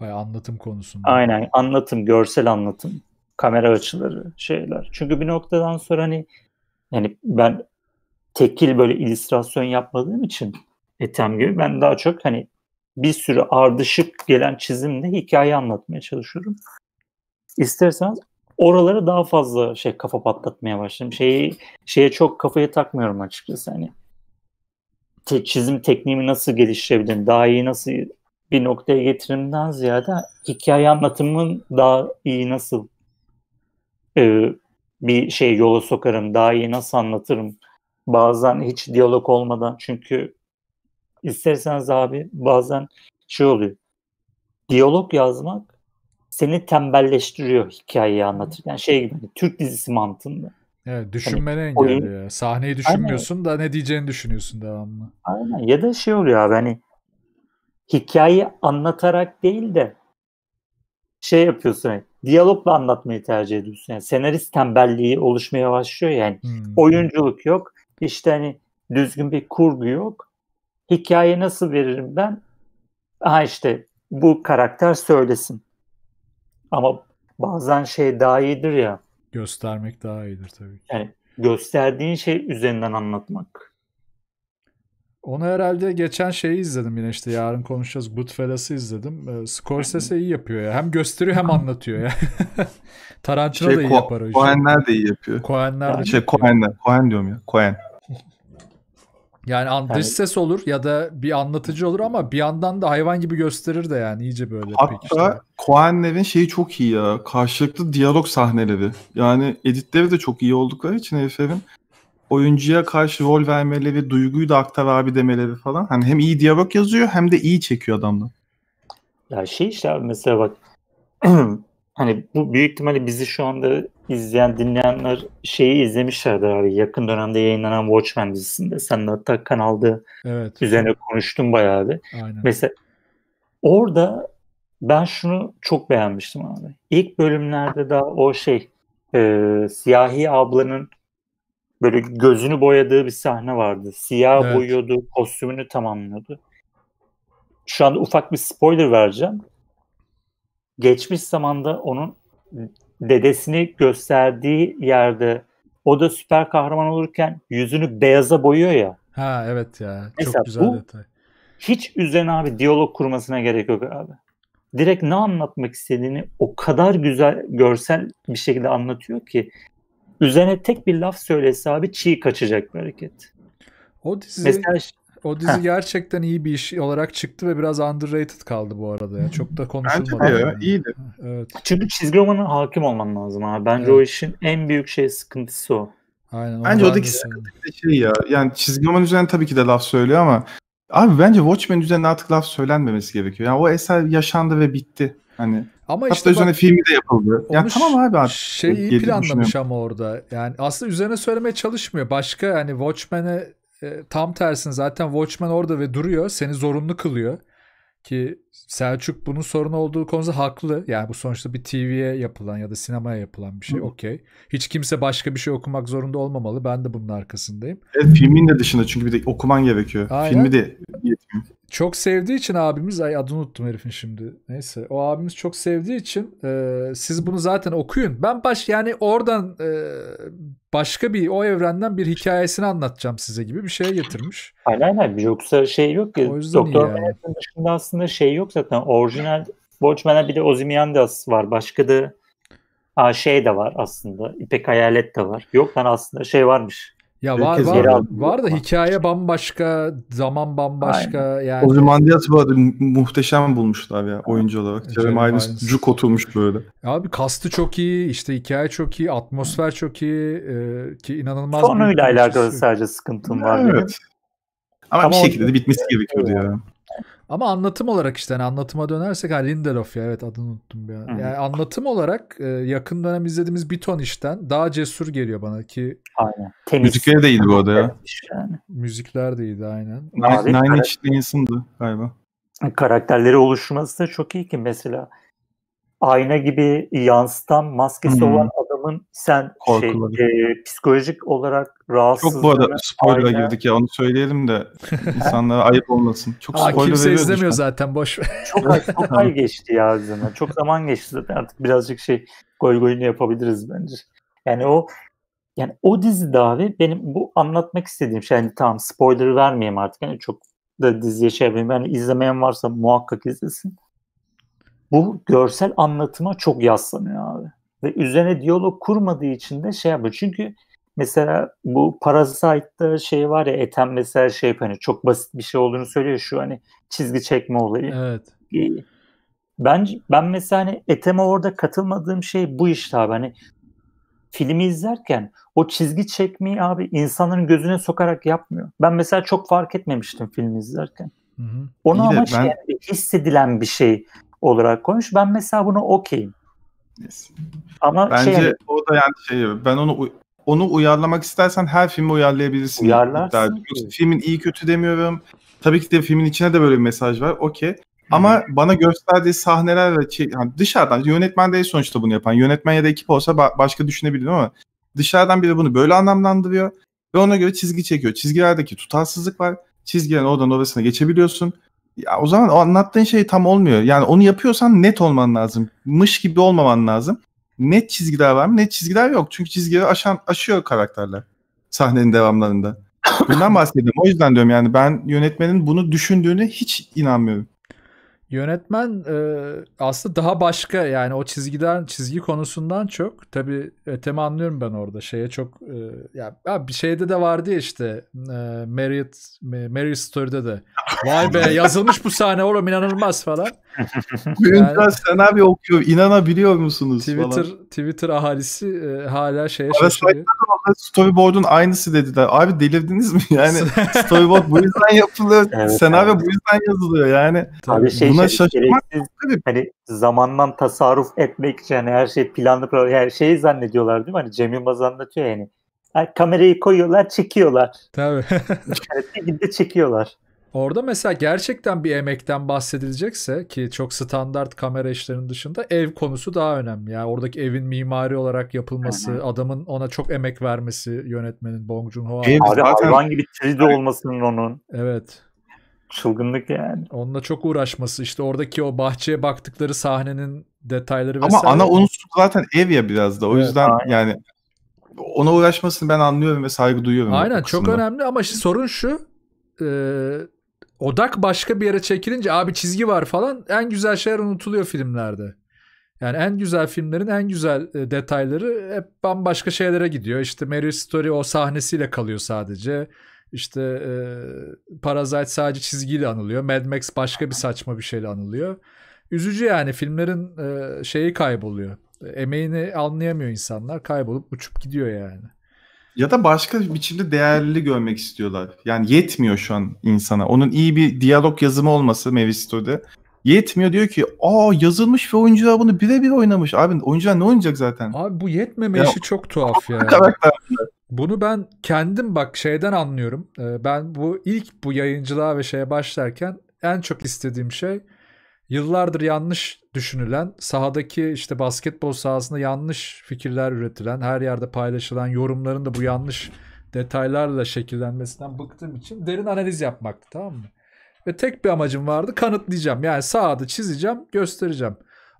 Bayağı anlatım konusunda. Aynen anlatım, görsel anlatım, kamera açıları, şeyler. Çünkü bir noktadan sonra hani yani ben tekil böyle illüstrasyon yapmadığım için etem gibi ben daha çok hani bir sürü ardışık gelen çizimle hikaye anlatmaya çalışıyorum. İsterseniz oralara daha fazla şey kafa patlatmaya başladım. Şeyi şeye çok kafaya takmıyorum açıkçası hani. Te- çizim tekniğimi nasıl geliştirebilirim, daha iyi nasıl bir noktaya getirimden ziyade hikaye anlatımın daha iyi nasıl e, bir şey yola sokarım, daha iyi nasıl anlatırım. Bazen hiç diyalog olmadan çünkü isterseniz abi bazen şey oluyor. Diyalog yazmak seni tembelleştiriyor hikayeyi anlatırken. Şey gibi hani Türk dizisi mantığında. Evet, düşünmeni Hani oyun- engelliyor. ya. Sahneyi düşünmüyorsun da ne diyeceğini düşünüyorsun devamlı. Aynen. Ya da şey oluyor abi hani hikayeyi anlatarak değil de şey yapıyorsun hani, diyalogla anlatmayı tercih ediyorsun. Yani senarist tembelliği oluşmaya başlıyor yani. Hmm. Oyunculuk yok. İşte hani düzgün bir kurgu yok. Hikaye nasıl veririm ben? Ha işte bu karakter söylesin. Ama bazen şey daha iyidir ya. Göstermek daha iyidir tabii ki. Yani gösterdiğin şey üzerinden anlatmak. Onu herhalde geçen şeyi izledim yine işte yarın konuşacağız. Goodfellas'ı izledim. Ee, Scorsese iyi yapıyor ya. Hem gösteriyor hem anlatıyor ya. Tarantino Şey, da iyi yapar o işi. Cohenler de iyi yapıyor. Cohenler de Şey. Cohenler. Cohen diyorum ya. Cohen. Yani an- dış ses olur ya da bir anlatıcı olur ama bir yandan da hayvan gibi gösterir de yani iyice böyle. Hatta Cohen'lerin şeyi çok iyi ya. Karşılıklı diyalog sahneleri. Yani editleri de çok iyi oldukları için heriflerin oyuncuya karşı rol vermeleri, duyguyu da aktar abi demeleri falan. Hani hem iyi diyalog yazıyor hem de iyi çekiyor adamlar. Ya şey işte abi mesela bak hani bu büyük ihtimalle bizi şu anda izleyen dinleyenler şeyi izlemişlerdir abi. Yakın dönemde yayınlanan Watchmen dizisinde. Sen de hatta kanalda Evet. üzerine konuştun bayağı bir. Aynen. Mesela orada ben şunu çok beğenmiştim abi. İlk bölümlerde daha o şey e, siyahi ablanın böyle gözünü boyadığı bir sahne vardı. Siyah Evet. boyuyordu, kostümünü tamamlıyordu. Şu anda ufak bir spoiler vereceğim. Geçmiş zamanda onun dedesini gösterdiği yerde o da süper kahraman olurken yüzünü beyaza boyuyor ya. Ha evet ya. Mesela Çok güzel bu- detay. Hiç üzerine abi diyalog kurmasına gerek yok abi. Direkt ne anlatmak istediğini o kadar güzel görsel bir şekilde anlatıyor ki üzerine tek bir laf söylese abi çiğ kaçacak bir hareket. O dizi Mesela o dizi Heh. gerçekten iyi bir iş olarak çıktı ve biraz underrated kaldı bu arada ya. Çok da Bence konuşulmadı. de ya. yani. iyiydi. Evet. çünkü çizgi romana hakim olman lazım abi. Bence Evet. o işin en büyük şey sıkıntısı o. Aynen. Bence ben de oradaki de şey ya. Yani çizgi roman üzerine tabii ki de laf söylüyor ama abi bence Watchmen üzerine artık laf söylenmemesi gerekiyor. Yani o eser yaşandı ve bitti. Hani Ama hatta işte üzerine bak, filmi de yapıldı. Ya tamam abi artık. şey iyi planlamış ama orada. Yani aslında üzerine söylemeye çalışmıyor. Başka hani Watchmen'e e, tam tersine zaten Watchmen orada ve duruyor. Seni zorunlu kılıyor. Ki Selçuk bunun sorun olduğu konuda haklı. Yani bu sonuçta bir TV'ye yapılan ya da sinemaya yapılan bir şey. Okey. Hiç kimse başka bir şey okumak zorunda olmamalı. Ben de bunun arkasındayım. Evet, filmin de dışında çünkü bir de okuman gerekiyor. Aynen. Filmi de yetmiyor. çok sevdiği için abimiz ay adını unuttum herifin şimdi. Neyse o abimiz çok sevdiği için e, siz bunu zaten okuyun. Ben baş yani oradan e, başka bir o evrenden bir hikayesini anlatacağım size gibi bir şeye getirmiş. Aynen aynen. Yoksa şey yok ki. O yüzden iyi Doktor yani. Manhattan dışında aslında şey yok zaten. Orijinal Watchmen'e bir de Ozymandias var. Başka da Aa, şey de var aslında. İpek Hayalet de var. Yok lan aslında şey varmış. Ya var Herkes var, var, da hikaye bambaşka, zaman bambaşka yani. Ozymandias bu arada mu- muhteşem bulmuşlar ya oyuncu olarak. Jeremy Irons cuk oturmuş böyle. Abi kastı çok iyi, işte hikaye çok iyi, atmosfer çok iyi e, ki inanılmaz. bakış alakalı açısı. sadece sıkıntım var benim. Evet. Ama, Ama bir şekilde de bitmesi gerekiyordu ya. Ama anlatım olarak işte hani anlatıma dönersek ha Lindelof ya evet adını unuttum bir an. Yani anlatım olarak e, yakın dönem izlediğimiz bir ton işten daha cesur geliyor bana ki Aynen. Temiz. Müzikleri de iyiydi bu arada ya. Yani. müzikler de iyiydi aynen. Abi, Nine Inch Nains'ındı galiba. Karakterleri oluşması da çok iyi ki mesela ayna gibi yansıtan maskesi Hı. olan adamın sen şey, e, psikolojik olarak rahatsız Çok bu arada spoiler'a ayna- girdik ya onu söyleyelim de insanlara ayıp olmasın. Çok Aa, spoiler kimse izlemiyor işte. zaten boş ver. Çok ay, çok ay geçti ya zaman. Çok zaman geçti zaten artık birazcık şey goy goyunu yapabiliriz bence. Yani o yani o dizide abi benim bu anlatmak istediğim şey yani tamam spoiler vermeyeyim artık yani çok da diziye şey yapayım. Yani izlemeyen varsa muhakkak izlesin. Bu görsel anlatıma çok yaslanıyor abi. Ve üzerine diyalog kurmadığı için de şey yapıyor. Çünkü mesela bu Parasite'da şey var ya Ethem mesela şey hani çok basit bir şey olduğunu söylüyor şu hani çizgi çekme olayı. evet. Ee, ben ben mesela hani Ethem'e orada katılmadığım şey bu işte abi. Hani filmi izlerken o çizgi çekmeyi abi insanların gözüne sokarak yapmıyor. Ben mesela çok fark etmemiştim filmi izlerken. Hı hı. Onu İyi de ama şey ben- hissedilen bir şey olarak koymuş. Ben mesela bunu okeyim. Yes. Ama Bence şey o da yani şey ben onu onu uyarlamak istersen her filmi uyarlayabilirsin. Uyarlarsın filmin iyi kötü demiyorum. Tabii ki de filmin içine de böyle bir mesaj var. Okey. Ama bana gösterdiği sahneler ve şey, yani dışarıdan yönetmen değil sonuçta bunu yapan. Yönetmen ya da ekip olsa ba- başka düşünebilirim ama dışarıdan biri bunu böyle anlamlandırıyor ve ona göre çizgi çekiyor. Çizgilerdeki tutarsızlık var. Çizgilerin oradan orasına geçebiliyorsun. Ya o zaman o anlattığın şey tam olmuyor. Yani onu yapıyorsan net olman lazım. Mış gibi olmaman lazım. Net çizgiler var mı? Net çizgiler yok. Çünkü çizgileri aşan, aşıyor karakterler sahnenin devamlarında. Bundan bahsediyorum. O yüzden diyorum yani ben yönetmenin bunu düşündüğüne hiç inanmıyorum. Yönetmen e, aslında daha başka yani o çizgiden çizgi konusundan çok tabi Ethem'i anlıyorum ben orada şeye çok e, ya ya bir şeyde de vardı ya işte e, Marriott Mary Story'de de vay be yazılmış bu sahne oğlum inanılmaz falan. Yani... Sen abi okuyor. inanabiliyor musunuz? Twitter falan. Twitter ahalisi e, hala şeye Parasite'da şaşırıyor. Storyboard'un aynısı dediler. Abi delirdiniz mi? Yani storyboard bu yüzden yapılıyor. Evet, senaryo evet. bu yüzden yazılıyor yani. abi şey, Buna şey, şaşırmak gereksiz, tabii. hani zamandan tasarruf etmek için hani her şey planlı her şeyi zannediyorlar değil mi? Hani Cem Yılmaz anlatıyor yani. Yani kamerayı koyuyorlar, çekiyorlar. Tabii. Günde çekiyorlar. Orada mesela gerçekten bir emekten bahsedilecekse ki çok standart kamera işlerinin dışında ev konusu daha önemli. Yani oradaki evin mimari olarak yapılması, adamın ona çok emek vermesi yönetmenin Bong Joon-ho. Ev- Abi Zaten- hayvan gibi 3D olmasının onun Evet. Çılgınlık yani. Onunla çok uğraşması işte oradaki o bahçeye baktıkları sahnenin detayları Ama vesaire. ana unsur zaten ev ya biraz da. O Evet, yüzden aynen. yani ona uğraşmasını ben anlıyorum ve saygı duyuyorum. Aynen çok önemli ama işte sorun şu e, odak başka bir yere çekilince abi çizgi var falan en güzel şeyler unutuluyor filmlerde. Yani en güzel filmlerin en güzel detayları hep bambaşka şeylere gidiyor. İşte Mary Story o sahnesiyle kalıyor sadece. İşte e, Parasite sadece çizgiyle anılıyor. Mad Max başka bir saçma bir şeyle anılıyor. Üzücü yani filmlerin e, şeyi kayboluyor. Emeğini anlayamıyor insanlar. Kaybolup uçup gidiyor yani. Ya da başka bir biçimde değerli görmek istiyorlar. Yani yetmiyor şu an insana. Onun iyi bir diyalog yazımı olması Mevisto'da. Yetmiyor diyor ki aa yazılmış ve oyuncular bunu birebir oynamış. Abi oyuncular ne oynayacak zaten? Abi bu yetmeme Ya, işi çok tuhaf ya. Karakter. Bunu ben kendim bak şeyden anlıyorum. Ee, Ben bu ilk bu yayıncılığa ve şeye başlarken en çok istediğim şey yıllardır yanlış düşünülen, sahadaki işte basketbol sahasında yanlış fikirler üretilen, her yerde paylaşılan yorumların da bu yanlış detaylarla şekillenmesinden bıktığım için derin analiz yapmaktı tamam mı? ve tek bir amacım vardı kanıtlayacağım. Yani sağda çizeceğim, göstereceğim.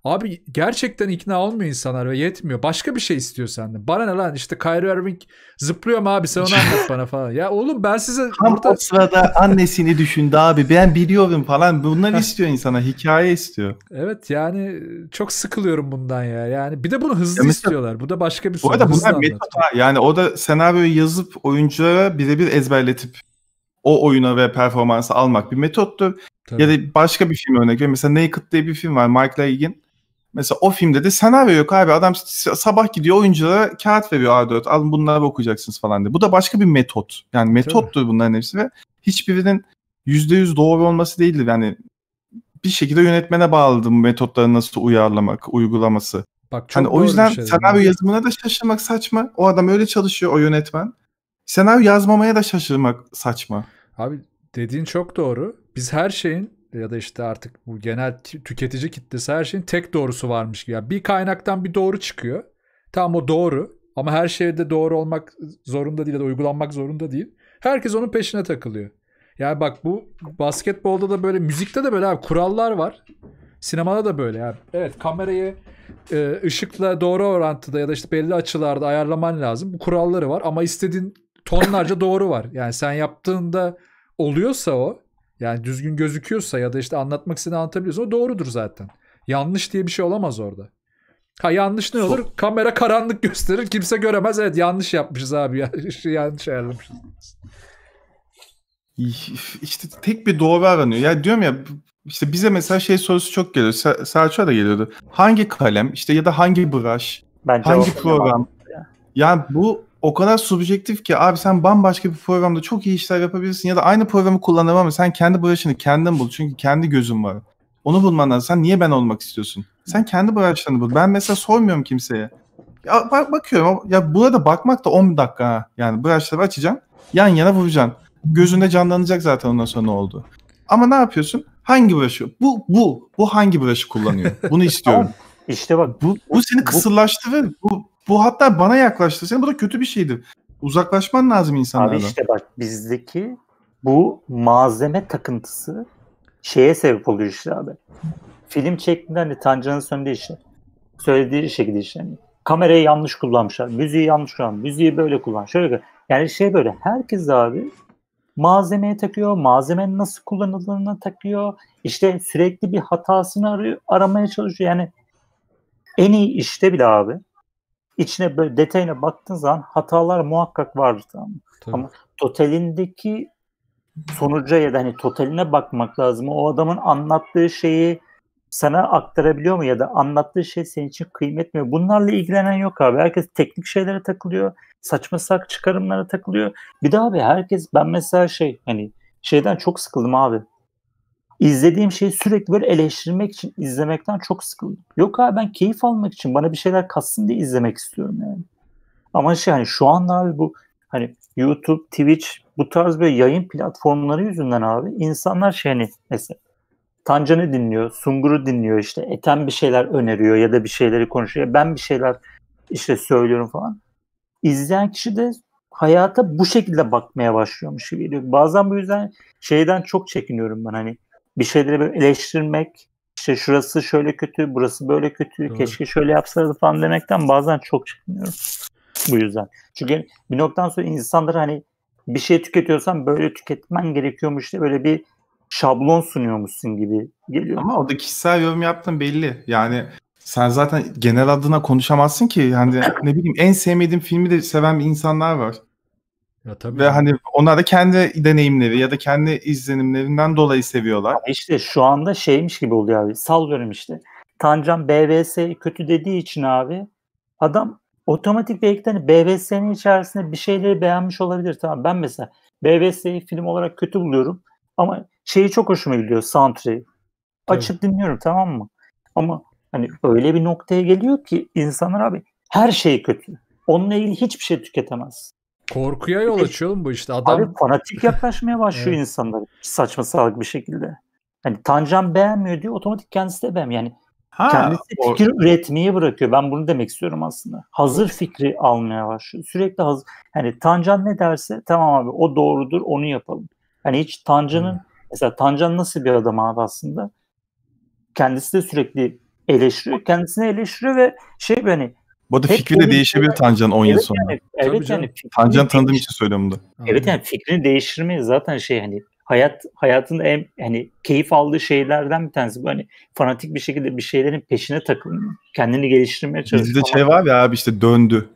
Abi gerçekten ikna olmuyor insanlar ve yetmiyor. Başka bir şey istiyor senden. Bana ne lan işte Kyrie Irving zıplıyor mu abi sen onu anlat bana falan. Ya oğlum ben size Tam burada... o sırada annesini düşündü abi. Ben biliyorum falan. Bunlar istiyor insana. Hikaye istiyor. Evet yani çok sıkılıyorum bundan ya. Yani bir de bunu hızlı Ya mesela- istiyorlar. Bu da başka bir Bu sorun. arada Hızlı bunlar metot ha. Yani o da senaryoyu yazıp oyunculara birebir ezberletip o oyuna ve performansı almak bir metottur. Tabii. Ya da başka bir film örnek vereyim. Mesela Naked diye bir film var. Michael Egan. Mesela o filmde de senaryo yok abi. Adam sabah gidiyor oyunculara kağıt veriyor A4. Alın bunları okuyacaksınız falan diye. Bu da başka bir metot. Yani metottur bunların hepsi ve hiçbirinin %100 doğru olması değildir. Yani bir şekilde yönetmene bağlıdır bu metotları nasıl uyarlamak, uygulaması. Bak çok Hani o yüzden şey senaryo yazımına da şaşırmak saçma. O adam öyle çalışıyor o yönetmen. Senaryo yazmamaya da şaşırmak saçma. Abi dediğin çok doğru. Biz her şeyin ya da işte artık bu genel tü- tüketici kitlesi her şeyin tek doğrusu varmış gibi. Yani bir kaynaktan bir doğru çıkıyor. Tamam o doğru ama her şeyde doğru olmak zorunda değil ya da uygulanmak zorunda değil. Herkes onun peşine takılıyor. Yani bak bu basketbolda da böyle müzikte de böyle abi kurallar var. Sinemada da böyle yani. Evet kamerayı e, ışıkla doğru orantıda ya da işte belli açılarda ayarlaman lazım. Bu kuralları var ama istediğin tonlarca doğru var. Yani sen yaptığında oluyorsa o yani düzgün gözüküyorsa ya da işte anlatmak istediğini anlatabiliyorsa o doğrudur zaten. Yanlış diye bir şey olamaz orada. Ha yanlış ne olur? Kamera karanlık gösterir. Kimse göremez. Evet yanlış yapmışız abi. Ya, yanlış ayarlamışız. İşte tek bir doğru aranıyor. Ya diyorum ya işte bize mesela şey sorusu çok geliyor. Sel- Selçuk'a da geliyordu. Hangi kalem işte ya da hangi brush, Ben hangi program? Yani bu o kadar subjektif ki abi sen bambaşka bir programda çok iyi işler yapabilirsin ya da aynı programı kullanamam ama sen kendi brush'ını kendin bul. Çünkü kendi gözün var. Onu bulman lazım. Sen niye ben olmak istiyorsun? Sen kendi brush'larını bul. Ben mesela sormuyorum kimseye. Ya bak bakıyorum. Ya burada bakmak da 10 dakika ha. Yani brush'ları açacağım. Yan yana vuracaksın. Gözünde canlanacak zaten ondan sonra ne oldu. Ama ne yapıyorsun? Hangi brush'ı? Bu, bu. Bu hangi brush'ı kullanıyor? Bunu istiyorum. İşte bak Bu, bu seni kısırlaştırır. Bu, bu hatta bana yaklaştırır. Senin bu da kötü bir şeydir. Uzaklaşman lazım insanlardan. Abi işte bak bizdeki bu malzeme takıntısı şeye sebep oluyor işte abi. Film çektiğinde hani Tancan'ın söylediği işte. Söylediği şekilde işte. Hani kamerayı yanlış kullanmışlar. Müziği yanlış kullanmışlar. Müziği böyle kullan. Şöyle yani şey böyle herkes abi malzemeye takıyor. Malzemenin nasıl kullanıldığına takıyor. İşte sürekli bir hatasını arıyor, aramaya çalışıyor. Yani en iyi işte bile abi içine böyle detayına baktığın zaman hatalar muhakkak vardır tamam mı? Tabii. Ama totalindeki sonuca ya da hani totaline bakmak lazım. O adamın anlattığı şeyi sana aktarabiliyor mu ya da anlattığı şey senin için kıymet mi? Bunlarla ilgilenen yok abi. Herkes teknik şeylere takılıyor. Saçma sak çıkarımlara takılıyor. Bir de abi herkes ben mesela şey hani şeyden çok sıkıldım abi. İzlediğim şeyi sürekli böyle eleştirmek için izlemekten çok sıkıldım. Yok abi ben keyif almak için bana bir şeyler katsın diye izlemek istiyorum yani. Ama şey hani şu anda abi bu hani YouTube, Twitch bu tarz böyle yayın platformları yüzünden abi insanlar şey hani mesela Tancan'ı dinliyor, Sungur'u dinliyor işte Eten bir şeyler öneriyor ya da bir şeyleri konuşuyor. Ben bir şeyler işte söylüyorum falan. İzleyen kişi de hayata bu şekilde bakmaya başlıyormuş gibi geliyor. Bazen bu yüzden şeyden çok çekiniyorum ben hani bir şeyleri eleştirmek işte şurası şöyle kötü, burası böyle kötü, Doğru. keşke şöyle yapsaydı falan demekten bazen çok çekiniyorum. Bu yüzden. Çünkü bir noktadan sonra insanlar hani bir şey tüketiyorsan böyle tüketmen gerekiyormuş diye böyle bir şablon sunuyormuşsun gibi geliyor. Ama orada kişisel yorum yaptığın belli. Yani sen zaten genel adına konuşamazsın ki. Yani ne bileyim en sevmediğim filmi de seven bir insanlar var. Ya tabii. Ve hani onlar da kendi deneyimleri ya da kendi izlenimlerinden dolayı seviyorlar. Ama işte şu anda şeymiş gibi oluyor abi. Sallıyorum işte. Tancan BVS kötü dediği için abi adam otomatik belki de hani BVS'nin içerisinde bir şeyleri beğenmiş olabilir. Tamam ben mesela BVS'yi film olarak kötü buluyorum ama şeyi çok hoşuma gidiyor soundtrack'i. Açıp dinliyorum tamam mı? Ama hani öyle bir noktaya geliyor ki insanlar abi her şey kötü. Onunla ilgili hiçbir şey tüketemez. Korkuya yol açıyor bu işte. Adam Abi fanatik yaklaşmaya başlıyor Evet. insanlar saçma salak bir şekilde. Hani Tancan beğenmiyor diyor otomatik kendisi de beğenmiyor. Yani Ha, kendisi o- fikir üretmeyi bırakıyor. Ben bunu demek istiyorum aslında. Hazır fikri almaya başlıyor. Sürekli hazır. Hani Tancan ne derse tamam abi o doğrudur onu yapalım. Hani hiç Tancan'ın Mesela Tancan nasıl bir adam abi aslında? Kendisi de sürekli eleştiriyor. Kendisini eleştiriyor ve şey hani Bu arada Hep fikri de değişebilir Tancan 10 yıl evet sonra. yani, evet yani Tancan tanıdığım için söylüyorum bunu. Evet yani fikrini değiştirmeyi zaten şey hani hayat hayatın en hani keyif aldığı şeylerden bir tanesi bu hani fanatik bir şekilde bir şeylerin peşine takılma, kendini geliştirmeye çalışıyor. Bizde şey var ya abi işte döndü.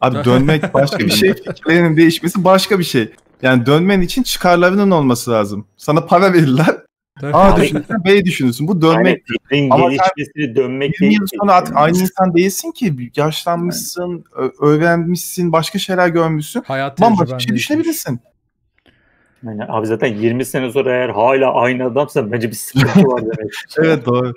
Abi dönmek başka bir şey, fikirlerinin değişmesi başka bir şey. Yani dönmen için çıkarlarının olması lazım. Sana para verirler. Tabii. A Abi- düşünürsen B düşünürsün. Bu dönmek. Yani fikrin Ama sen gelişmesini dönmek 20 değil. yıl sonra artık aynı insan değilsin ki. Yaşlanmışsın, ö- öğrenmişsin, başka şeyler görmüşsün. Hayat Bambaşka şey düşünebilirsin. Yani abi zaten 20 sene sonra eğer hala aynı adamsa bence bir sıkıntı var demek. Evet doğru.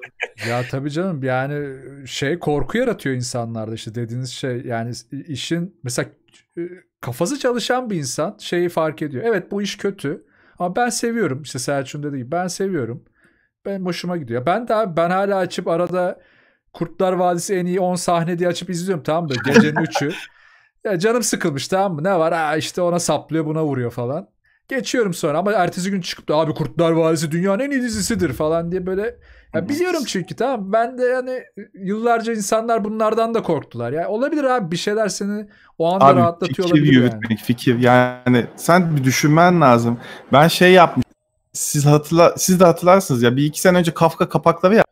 Ya tabii canım yani şey korku yaratıyor insanlarda işte dediğiniz şey yani işin mesela e, kafası çalışan bir insan şeyi fark ediyor. Evet bu iş kötü ama ben seviyorum işte Selçuk'un dediği gibi ben seviyorum. Ben hoşuma gidiyor. Ben de abi ben hala açıp arada Kurtlar Vadisi en iyi 10 sahne diye açıp izliyorum tamam mı? Gecenin 3'ü. Ya canım sıkılmış tamam mı? Ne var? Aa işte ona saplıyor buna vuruyor falan. Geçiyorum sonra ama ertesi gün çıkıp da abi Kurtlar Vadisi dünyanın en iyi dizisidir falan diye böyle ya biliyorum çünkü tamam ben de yani yıllarca insanlar bunlardan da korktular. Ya olabilir abi bir şeyler seni o anda Abi rahatlatıyor fikir olabilir yani. yürütmek, fikir. Yani sen bir düşünmen lazım. Ben şey yapmış. Siz hatırla, siz de hatırlarsınız ya bir iki sene önce Kafka kapakları ya.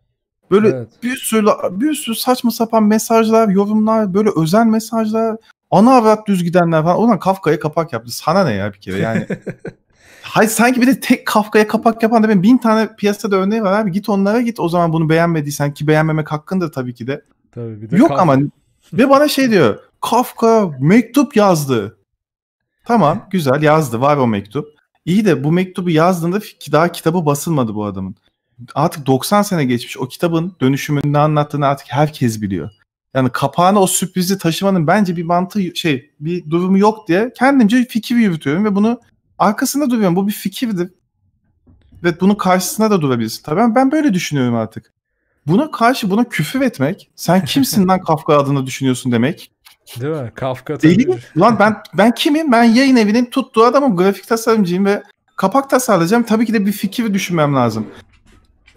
Böyle Evet. bir sürü bir sürü saçma sapan mesajlar, yorumlar, böyle özel mesajlar, ana avrat düz gidenler falan. Ulan Kafka'ya kapak yaptı. Sana ne ya bir kere yani. Hayır sanki bir de tek Kafka'ya kapak yapan da ben bin tane piyasada örneği var abi. Git onlara git o zaman bunu beğenmediysen ki beğenmemek hakkındır tabii ki de. Tabii bir de Yok kaf- ama ve bana şey diyor. Kafka mektup yazdı. Tamam güzel yazdı var o mektup. İyi de bu mektubu yazdığında ki daha kitabı basılmadı bu adamın. Artık 90 sene geçmiş. O kitabın dönüşümünü ne anlattığını artık herkes biliyor. Yani kapağına o sürprizi taşımanın bence bir mantığı şey bir durumu yok diye kendimce fikir yürütüyorum ve bunu arkasında duruyorum. Bu bir fikirdir. Ve bunun karşısına da durabilirsin. Tabii ben- ben böyle düşünüyorum artık. Buna karşı buna küfür etmek, sen kimsin lan Kafka adını düşünüyorsun demek. Değil mi? Kafka tabii. Deli. Ulan ben ben kimim? Ben yayın evinin tuttuğu adamım. Grafik tasarımcıyım ve kapak tasarlayacağım. Tabii ki de bir fikir düşünmem lazım.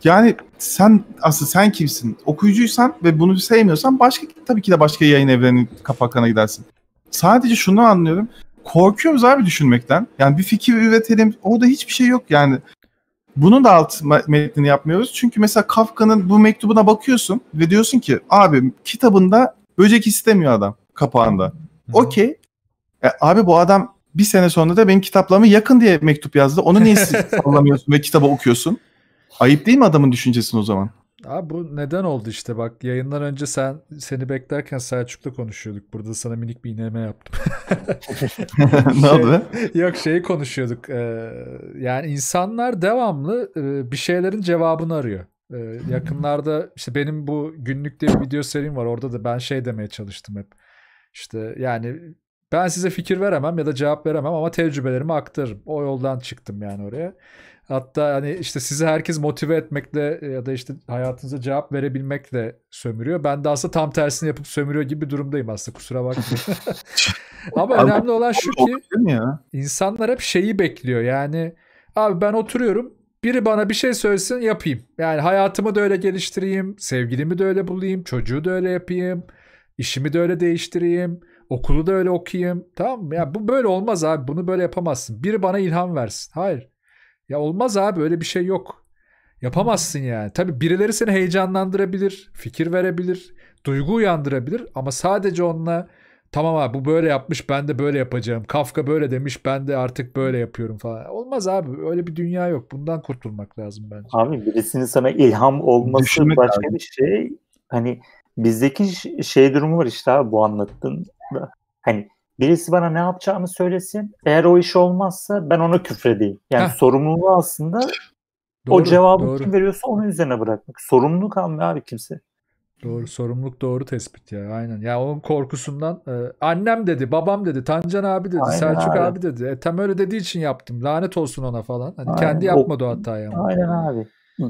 Yani sen asıl sen kimsin? Okuyucuysan ve bunu sevmiyorsan başka tabii ki de başka yayın evlerinin kapaklarına gidersin. Sadece şunu anlıyorum. Korkuyoruz abi düşünmekten. Yani bir fikir üretelim. Orada hiçbir şey yok yani. Bunun da alt me- metnini yapmıyoruz. Çünkü mesela Kafka'nın bu mektubuna bakıyorsun ve diyorsun ki abi kitabında böcek istemiyor adam kapağında. Okey. E, abi bu adam bir sene sonra da benim kitaplarımı yakın diye mektup yazdı. Onu niye sallamıyorsun ve kitabı okuyorsun? Ayıp değil mi adamın düşüncesini o zaman? Abi bu neden oldu işte bak yayından önce sen seni beklerken Selçuk'la konuşuyorduk. Burada sana minik bir ineme yaptım. ne oldu? Yok şeyi konuşuyorduk. Ee, yani insanlar devamlı e, bir şeylerin cevabını arıyor. Ee, yakınlarda işte benim bu günlükte bir video serim var. Orada da ben şey demeye çalıştım hep. İşte yani ben size fikir veremem ya da cevap veremem ama tecrübelerimi aktarırım. O yoldan çıktım yani oraya. Hatta hani işte sizi herkes motive etmekle ya da işte hayatınıza cevap verebilmekle sömürüyor. Ben de aslında tam tersini yapıp sömürüyor gibi bir durumdayım aslında kusura bakmayın. Ama Abi, önemli olan şu ki ya? insanlar hep şeyi bekliyor. Yani abi ben oturuyorum biri bana bir şey söylesin yapayım. Yani hayatımı da öyle geliştireyim, sevgilimi de öyle bulayım, çocuğu da öyle yapayım, işimi de öyle değiştireyim, okulu da öyle okuyayım. Tamam mı? Ya bu böyle olmaz abi. Bunu böyle yapamazsın. Biri bana ilham versin. Hayır. Ya olmaz abi öyle bir şey yok. Yapamazsın yani. Tabii birileri seni heyecanlandırabilir, fikir verebilir, duygu uyandırabilir ama sadece onunla tamam abi bu böyle yapmış ben de böyle yapacağım. Kafka böyle demiş ben de artık böyle yapıyorum falan. Olmaz abi öyle bir dünya yok. Bundan kurtulmak lazım bence. Abi birisinin sana ilham olması Düşünmek başka lazım. bir şey. Hani bizdeki şey durumu var işte abi bu anlattığın da. Hani birisi bana ne yapacağımı söylesin. Eğer o iş olmazsa ben ona küfredeyim. Yani Heh. sorumluluğu aslında o Doğru, cevabı doğru. kim veriyorsa onun üzerine bırakmak. Sorumluluk almıyor abi kimse. Doğru sorumluluk doğru tespit ya aynen. Ya onun korkusundan e, annem dedi, babam dedi, Tancan abi dedi, Aynen Selçuk abi. abi dedi. E, tam öyle dediği için yaptım. Lanet olsun ona falan. Hani Aynen. kendi O- yapmadı o hatayı ama. Aynen abi.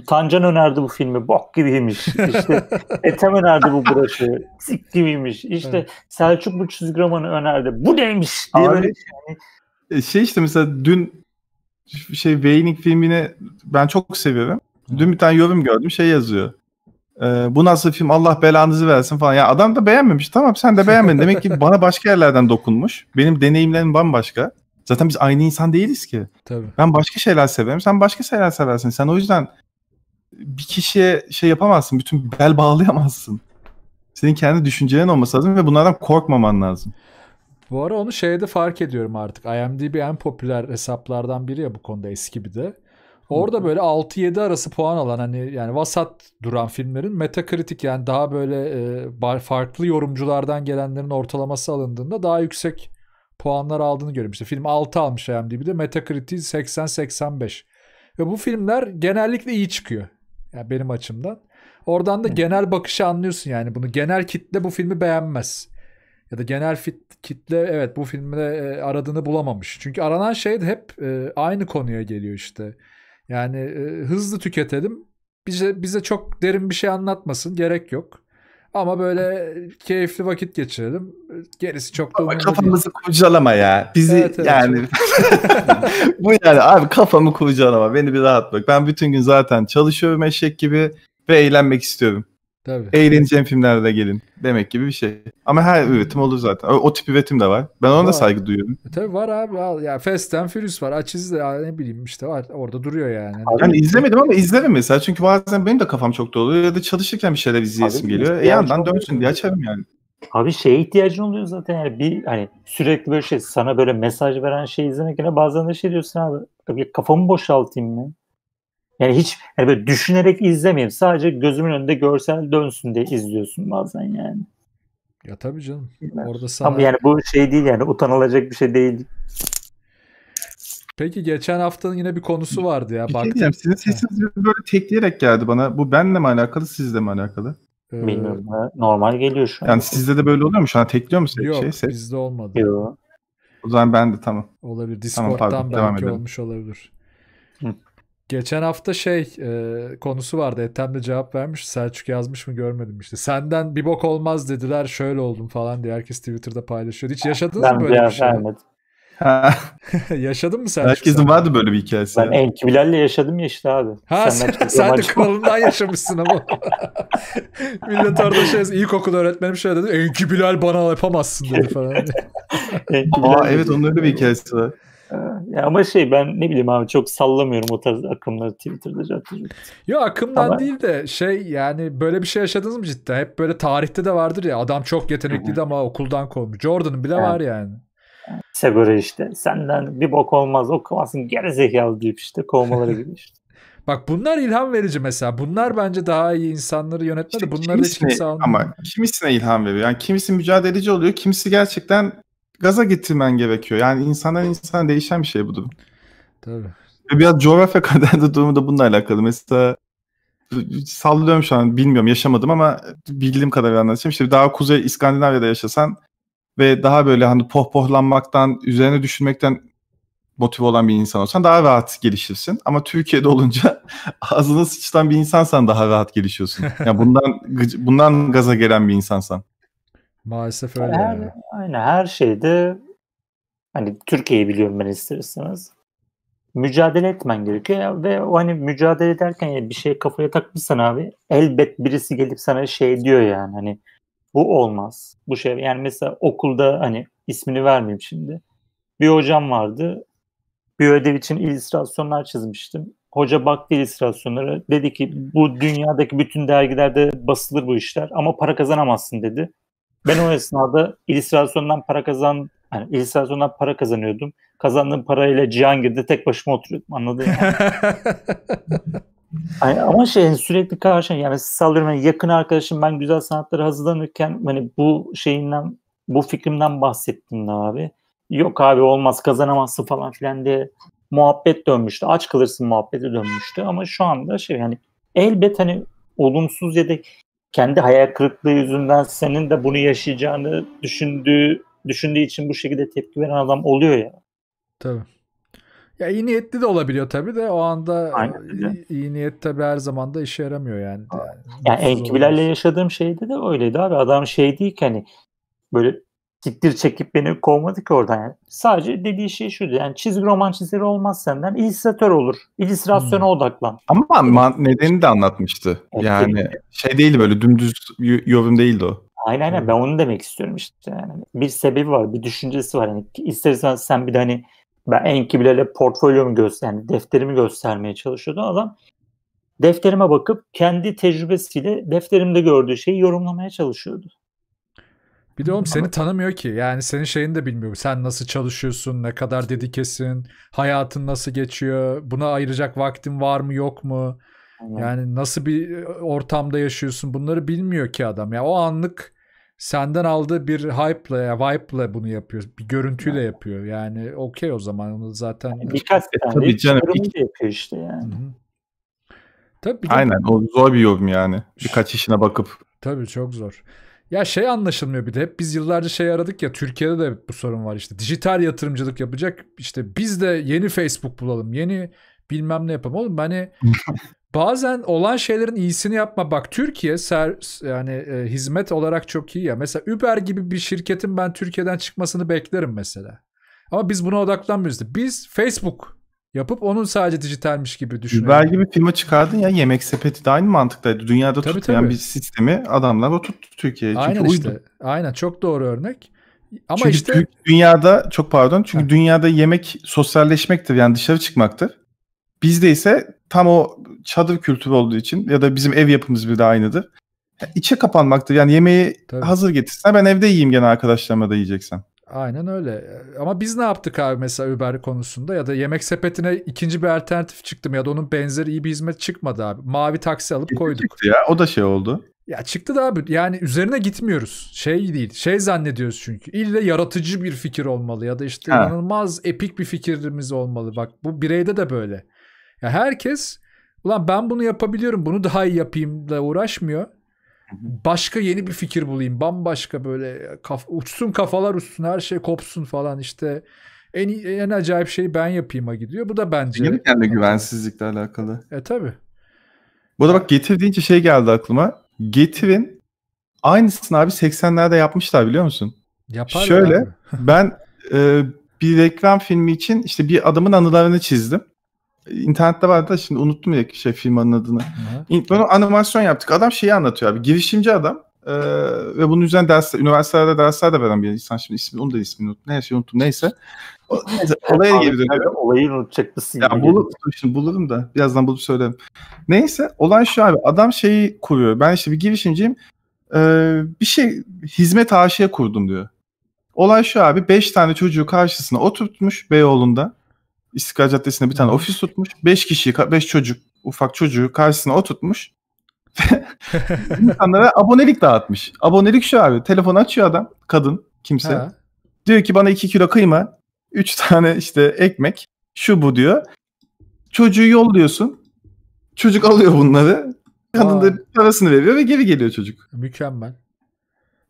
Tancan önerdi bu filmi. Bok gibiymiş. İşte Ethem önerdi bu broşu. Sik gibiymiş. İşte Evet. Selçuk bu çizgi romanı önerdi. Bu neymiş diye Abi, böyle E, Şey işte mesela dün şey Wayne'in filmini ben çok seviyorum. Dün bir tane yorum gördüm şey yazıyor. Ee, bu nasıl film Allah belanızı versin falan. Ya adam da beğenmemiş. Tamam sen de beğenmedin. Demek ki bana başka yerlerden dokunmuş. Benim deneyimlerim bambaşka. Zaten biz aynı insan değiliz ki. Tabii. Ben başka şeyler severim. Sen başka şeyler seversin. Sen o yüzden bir kişiye şey yapamazsın. Bütün bel bağlayamazsın. Senin kendi düşüncelerin olması lazım ve bunlardan korkmaman lazım. Bu ara onu şeyde fark ediyorum artık. IMDb en popüler hesaplardan biri ya bu konuda eski bir de. Orada böyle 6-7 arası puan alan hani yani vasat duran filmlerin Metacritic yani daha böyle e, farklı yorumculardan gelenlerin ortalaması alındığında daha yüksek puanlar aldığını görüyorum. İşte film 6 almış IMDb'de Metacritic 80-85. Ve bu filmler genellikle iyi çıkıyor. Yani benim açımdan. Oradan da genel bakışı anlıyorsun yani bunu. Genel kitle bu filmi beğenmez. Ya da genel fit, kitle evet bu filmde e, aradığını bulamamış. Çünkü aranan şey de hep e, aynı konuya geliyor işte. Yani e, hızlı tüketelim. Bize bize çok derin bir şey anlatmasın. Gerek yok. Ama böyle keyifli vakit geçirelim. Gerisi çok da Ama kafamızı değil. kurcalama ya. Bizi evet, evet, yani bu yani abi kafamı kurcalama. Beni bir rahat bırak. Ben bütün gün zaten çalışıyorum eşek gibi ve eğlenmek istiyorum. Tabii. Eğleneceğim filmlerde gelin demek gibi bir şey. Ama her üretim olur zaten. O, o tip üretim de var. Ben ona var. da saygı duyuyorum. E, tabii var abi. Al. Ya Fast and Furious var. Aç izle. Ne bileyim işte var. Orada duruyor yani. Yani izlemedim ama izlerim mesela. Çünkü bazen benim de kafam çok dolu ya da çalışırken bir şeyler izleyesim abi, geliyor. E yandan dönsün diye açarım yani. Abi şeye ihtiyacın oluyor zaten yani bir hani sürekli böyle şey sana böyle mesaj veren şey izlemek yerine bazen de şey diyorsun abi, abi kafamı boşaltayım mı? Yani hiç yani böyle düşünerek izlemeyeyim. Sadece gözümün önünde görsel dönsün diye izliyorsun bazen yani. Ya tabii canım. Orada sana... Ama yani bu şey değil yani utanılacak bir şey değil. Peki geçen haftanın yine bir konusu vardı ya. Bir şey diyeceğim. Sizin sesiniz böyle tekleyerek geldi bana. Bu benle mi alakalı sizle mi alakalı? Ee... Bilmiyorum. Normal geliyor şu an. Yani sizde de böyle oluyor mu? Şu an tekliyor mu Yok, şey? Ses? bizde olmadı. Yok. O zaman ben de tamam. Olabilir. Discord'dan tamam, pardon, belki olmuş olabilir. Hı. Geçen hafta şey e, konusu vardı. Ethem de cevap vermiş. Selçuk yazmış mı görmedim işte. Senden bir bok olmaz dediler şöyle oldum falan diye herkes Twitter'da paylaşıyor. Hiç yaşadınız ben mı böyle bir şey? Vermedim. Yaşadın mı sen? Herkesin sen? vardı böyle bir hikayesi. Ben. Enki Bilal'le yaşadım ya işte abi. Ha sen, sen de kralından yaşamışsın ama. Millet orada şey ilkokul öğretmenim şöyle dedi. Enki Bilal bana yapamazsın dedi falan. Aa, evet onun öyle bir hikayesi var. Ya ama şey ben ne bileyim abi çok sallamıyorum o tarz akımları Twitter'da zaten. Yok akımdan ama... değil de şey yani böyle bir şey yaşadınız mı cidden? Hep böyle tarihte de vardır ya adam çok yetenekliydi ama okuldan kovmuş. Jordan'ın bile evet. var yani. İşte böyle işte senden bir bok olmaz okumazsın gerizekalı deyip işte kovmaları gibi işte. Bak bunlar ilham verici mesela. Bunlar bence daha iyi insanları yönetmedi. İşte Bunları hiç kimse almıyor. Ama kimisine ilham veriyor. Yani kimisi mücadeleci oluyor. Kimisi gerçekten gaza getirmen gerekiyor. Yani insandan insana değişen bir şey bu durum. Tabii. Ve biraz coğrafya kadar durumu da bununla alakalı. Mesela sallıyorum şu an bilmiyorum yaşamadım ama bildiğim kadarıyla anlatacağım. İşte daha kuzey İskandinavya'da yaşasan ve daha böyle hani pohpohlanmaktan, üzerine düşünmekten motive olan bir insan olsan daha rahat gelişirsin. Ama Türkiye'de olunca ağzına sıçtan bir insansan daha rahat gelişiyorsun. Yani bundan bundan gaza gelen bir insansan. Maalesef öyle. Her, yani. Aynen her şeyde hani Türkiye'yi biliyorum ben isterseniz. Mücadele etmen gerekiyor ve o hani mücadele ederken bir şey kafaya takmışsan abi elbet birisi gelip sana şey diyor yani hani bu olmaz. Bu şey yani mesela okulda hani ismini vermeyeyim şimdi. Bir hocam vardı. Bir ödev için illüstrasyonlar çizmiştim. Hoca baktı illüstrasyonlara. Dedi ki bu dünyadaki bütün dergilerde basılır bu işler ama para kazanamazsın dedi. Ben o esnada illüstrasyondan para kazan yani illüstrasyondan para kazanıyordum. Kazandığım parayla Cihangir'de tek başıma oturuyordum. Anladın mı? yani ama şey sürekli karşı yani sallıyorum yani yakın arkadaşım ben güzel sanatları hazırlanırken hani bu şeyinden bu fikrimden bahsettim de abi. Yok abi olmaz kazanamazsın falan filan diye muhabbet dönmüştü. Aç kalırsın muhabbeti dönmüştü ama şu anda şey yani elbet hani olumsuz ya da kendi hayal kırıklığı yüzünden senin de bunu yaşayacağını düşündüğü düşündüğü için bu şekilde tepki veren adam oluyor ya. Tabii. Ya iyi niyetli de olabiliyor tabii de o anda Aynen. iyi niyet tabii her zaman da işe yaramıyor yani. Yani, yani Enkibilerle yaşadığım şeyde de öyleydi abi. Adam şey değil ki hani böyle siktir çekip beni kovmadı ki oradan yani. Sadece dediği şey şuydu yani çizgi roman çizeri olmaz senden illüstratör olur. İllüstrasyona Hmm. odaklan. Ama man- nedeni de anlatmıştı. Evet, Yani şey değildi böyle dümdüz y- yorum değildi o. Aynen aynen Evet. ben onu demek istiyorum işte. Yani bir sebebi var, bir düşüncesi var. Yani istersen sen bir de hani ben Enki Bilal'e portfolyomu göster, yani defterimi göstermeye çalışıyordu adam. Defterime bakıp kendi tecrübesiyle defterimde gördüğü şeyi yorumlamaya çalışıyordu. Bir de oğlum seni tanımıyor ki. Yani senin şeyini de bilmiyor. Sen nasıl çalışıyorsun, ne kadar dedikesin, hayatın nasıl geçiyor, buna ayıracak vaktin var mı yok mu? Yani, Yani nasıl bir e, ortamda yaşıyorsun bunları bilmiyor ki adam. Ya o anlık senden aldığı bir hype'la ya vibe'la bunu yapıyor. Bir görüntüyle yapıyor. Yani okey o zaman onu zaten birkaç tane tabii canım, da yapıyor işte yani. Hı hı. Tabii bir de- Aynen o zor bir yorum yani. Birkaç işine bakıp. Tabii çok zor. Ya şey anlaşılmıyor bir de. Hep biz yıllarca şey aradık ya Türkiye'de de bu sorun var işte. Dijital yatırımcılık yapacak. İşte biz de yeni Facebook bulalım yeni bilmem ne yapalım. Oğlum hani bazen olan şeylerin iyisini yapma. Bak Türkiye ser, yani e, hizmet olarak çok iyi ya. Mesela Uber gibi bir şirketin ben Türkiye'den çıkmasını beklerim mesela. Ama biz buna odaklanmıyoruz. Biz Facebook yapıp onun sadece dijitalmiş gibi düşünüyoruz. Uber gibi firma çıkardın ya yemek sepeti de aynı mantıktaydı. Dünyada Tabii, tutmayan tabii. bir sistemi adamlar oturttu Türkiye'ye. Çünkü Aynen uydu. işte aynen çok doğru örnek ama Çünkü işte dü- dünyada çok pardon çünkü Heh. dünyada yemek sosyalleşmektir yani dışarı çıkmaktır. Bizde ise tam o çadır kültürü olduğu için ya da bizim ev yapımız bir de aynıdır. İçe kapanmaktır. Yani yemeği Tabii. hazır getirsen ben evde yiyeyim gene arkadaşlarıma da yiyeceksem. Aynen öyle. Ama biz ne yaptık abi mesela Uber konusunda ya da yemek sepetine ikinci bir alternatif çıktım ya da onun benzeri iyi bir hizmet çıkmadı abi. Mavi taksi alıp koyduk. Çıktı ya o da şey oldu. Ya çıktı da abi yani üzerine gitmiyoruz. Şey değil. Şey zannediyoruz çünkü. İlle yaratıcı bir fikir olmalı ya da işte Ha. inanılmaz epik bir fikrimiz olmalı. Bak bu bireyde de böyle. Ya herkes ulan ben bunu yapabiliyorum bunu daha iyi yapayım da uğraşmıyor. Başka yeni bir fikir bulayım. Bambaşka böyle kaf uçsun kafalar uçsun her şey kopsun falan işte. En en acayip şeyi ben yapayım'a gidiyor. Bu da bence. Yine kendi güvensizlikle alakalı. E tabi. Bu arada bak Getir deyince şey geldi aklıma. Getir'in aynısını abi 80'lerde yapmışlar biliyor musun? Yapar Şöyle. Ben e, bir reklam filmi için işte bir adamın anılarını çizdim. İnternette vardı da şimdi unuttum ya şey firmanın adını. İlk Böyle animasyon yaptık. Adam şeyi anlatıyor abi. Girişimci adam. e, ve bunun üzerine ders, üniversitelerde dersler de veren bir insan. Şimdi ismi, onu da ismini unuttum. Neyse unuttum. Neyse. O, neyse olaya geri dönüyorum. Olayı unutacak mısın? Ya bulup, şimdi bulurum da birazdan bulup söylerim. Neyse olay şu abi adam şeyi kuruyor. Ben işte bir girişimciyim. Ee, bir şey hizmet aşıya kurdum diyor. Olay şu abi 5 tane çocuğu karşısına oturtmuş Beyoğlu'nda. İstiklal Caddesi'nde bir tane ofis tutmuş. 5 kişiyi 5 çocuk ufak çocuğu karşısına oturtmuş. İnsanlara abonelik dağıtmış. Abonelik şu abi. Telefon açıyor adam. Kadın. Kimse. Ha. Diyor ki bana 2 kilo kıyma, 3 tane işte ekmek, şu bu diyor. Çocuğu yolluyorsun. Çocuk alıyor bunları. Kadın da parasını veriyor ve geri geliyor çocuk. Mükemmel.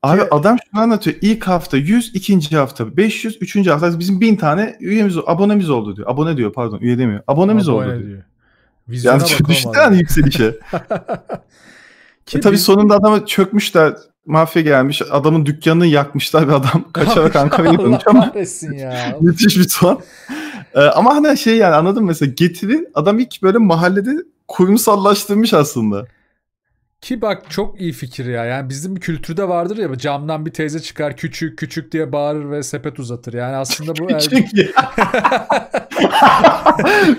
Abi adam şunu anlatıyor. İlk hafta 100, ikinci hafta 500, üçüncü hafta bizim 1000 tane üyemiz, abonemiz oldu diyor. Abone diyor pardon üye demiyor. Abonemiz Abone oldu diyor. diyor. Vizyona Yani düşünsene adam. hani yükselişe. Ki e tabii biz- sonunda adama çökmüşler. Mafya gelmiş. Adamın dükkanını yakmışlar ve adam kaçarak Ankara'ya dönmüş ama ya. Müthiş bir son. Ee, ama hani şey yani anladın mı? Mesela Getiri adam ilk böyle mahallede kurumsallaştırmış aslında. Ki bak çok iyi fikir ya. Yani bizim bir kültürde vardır ya camdan bir teyze çıkar küçük küçük diye bağırır ve sepet uzatır. Yani aslında bu Küçük ya.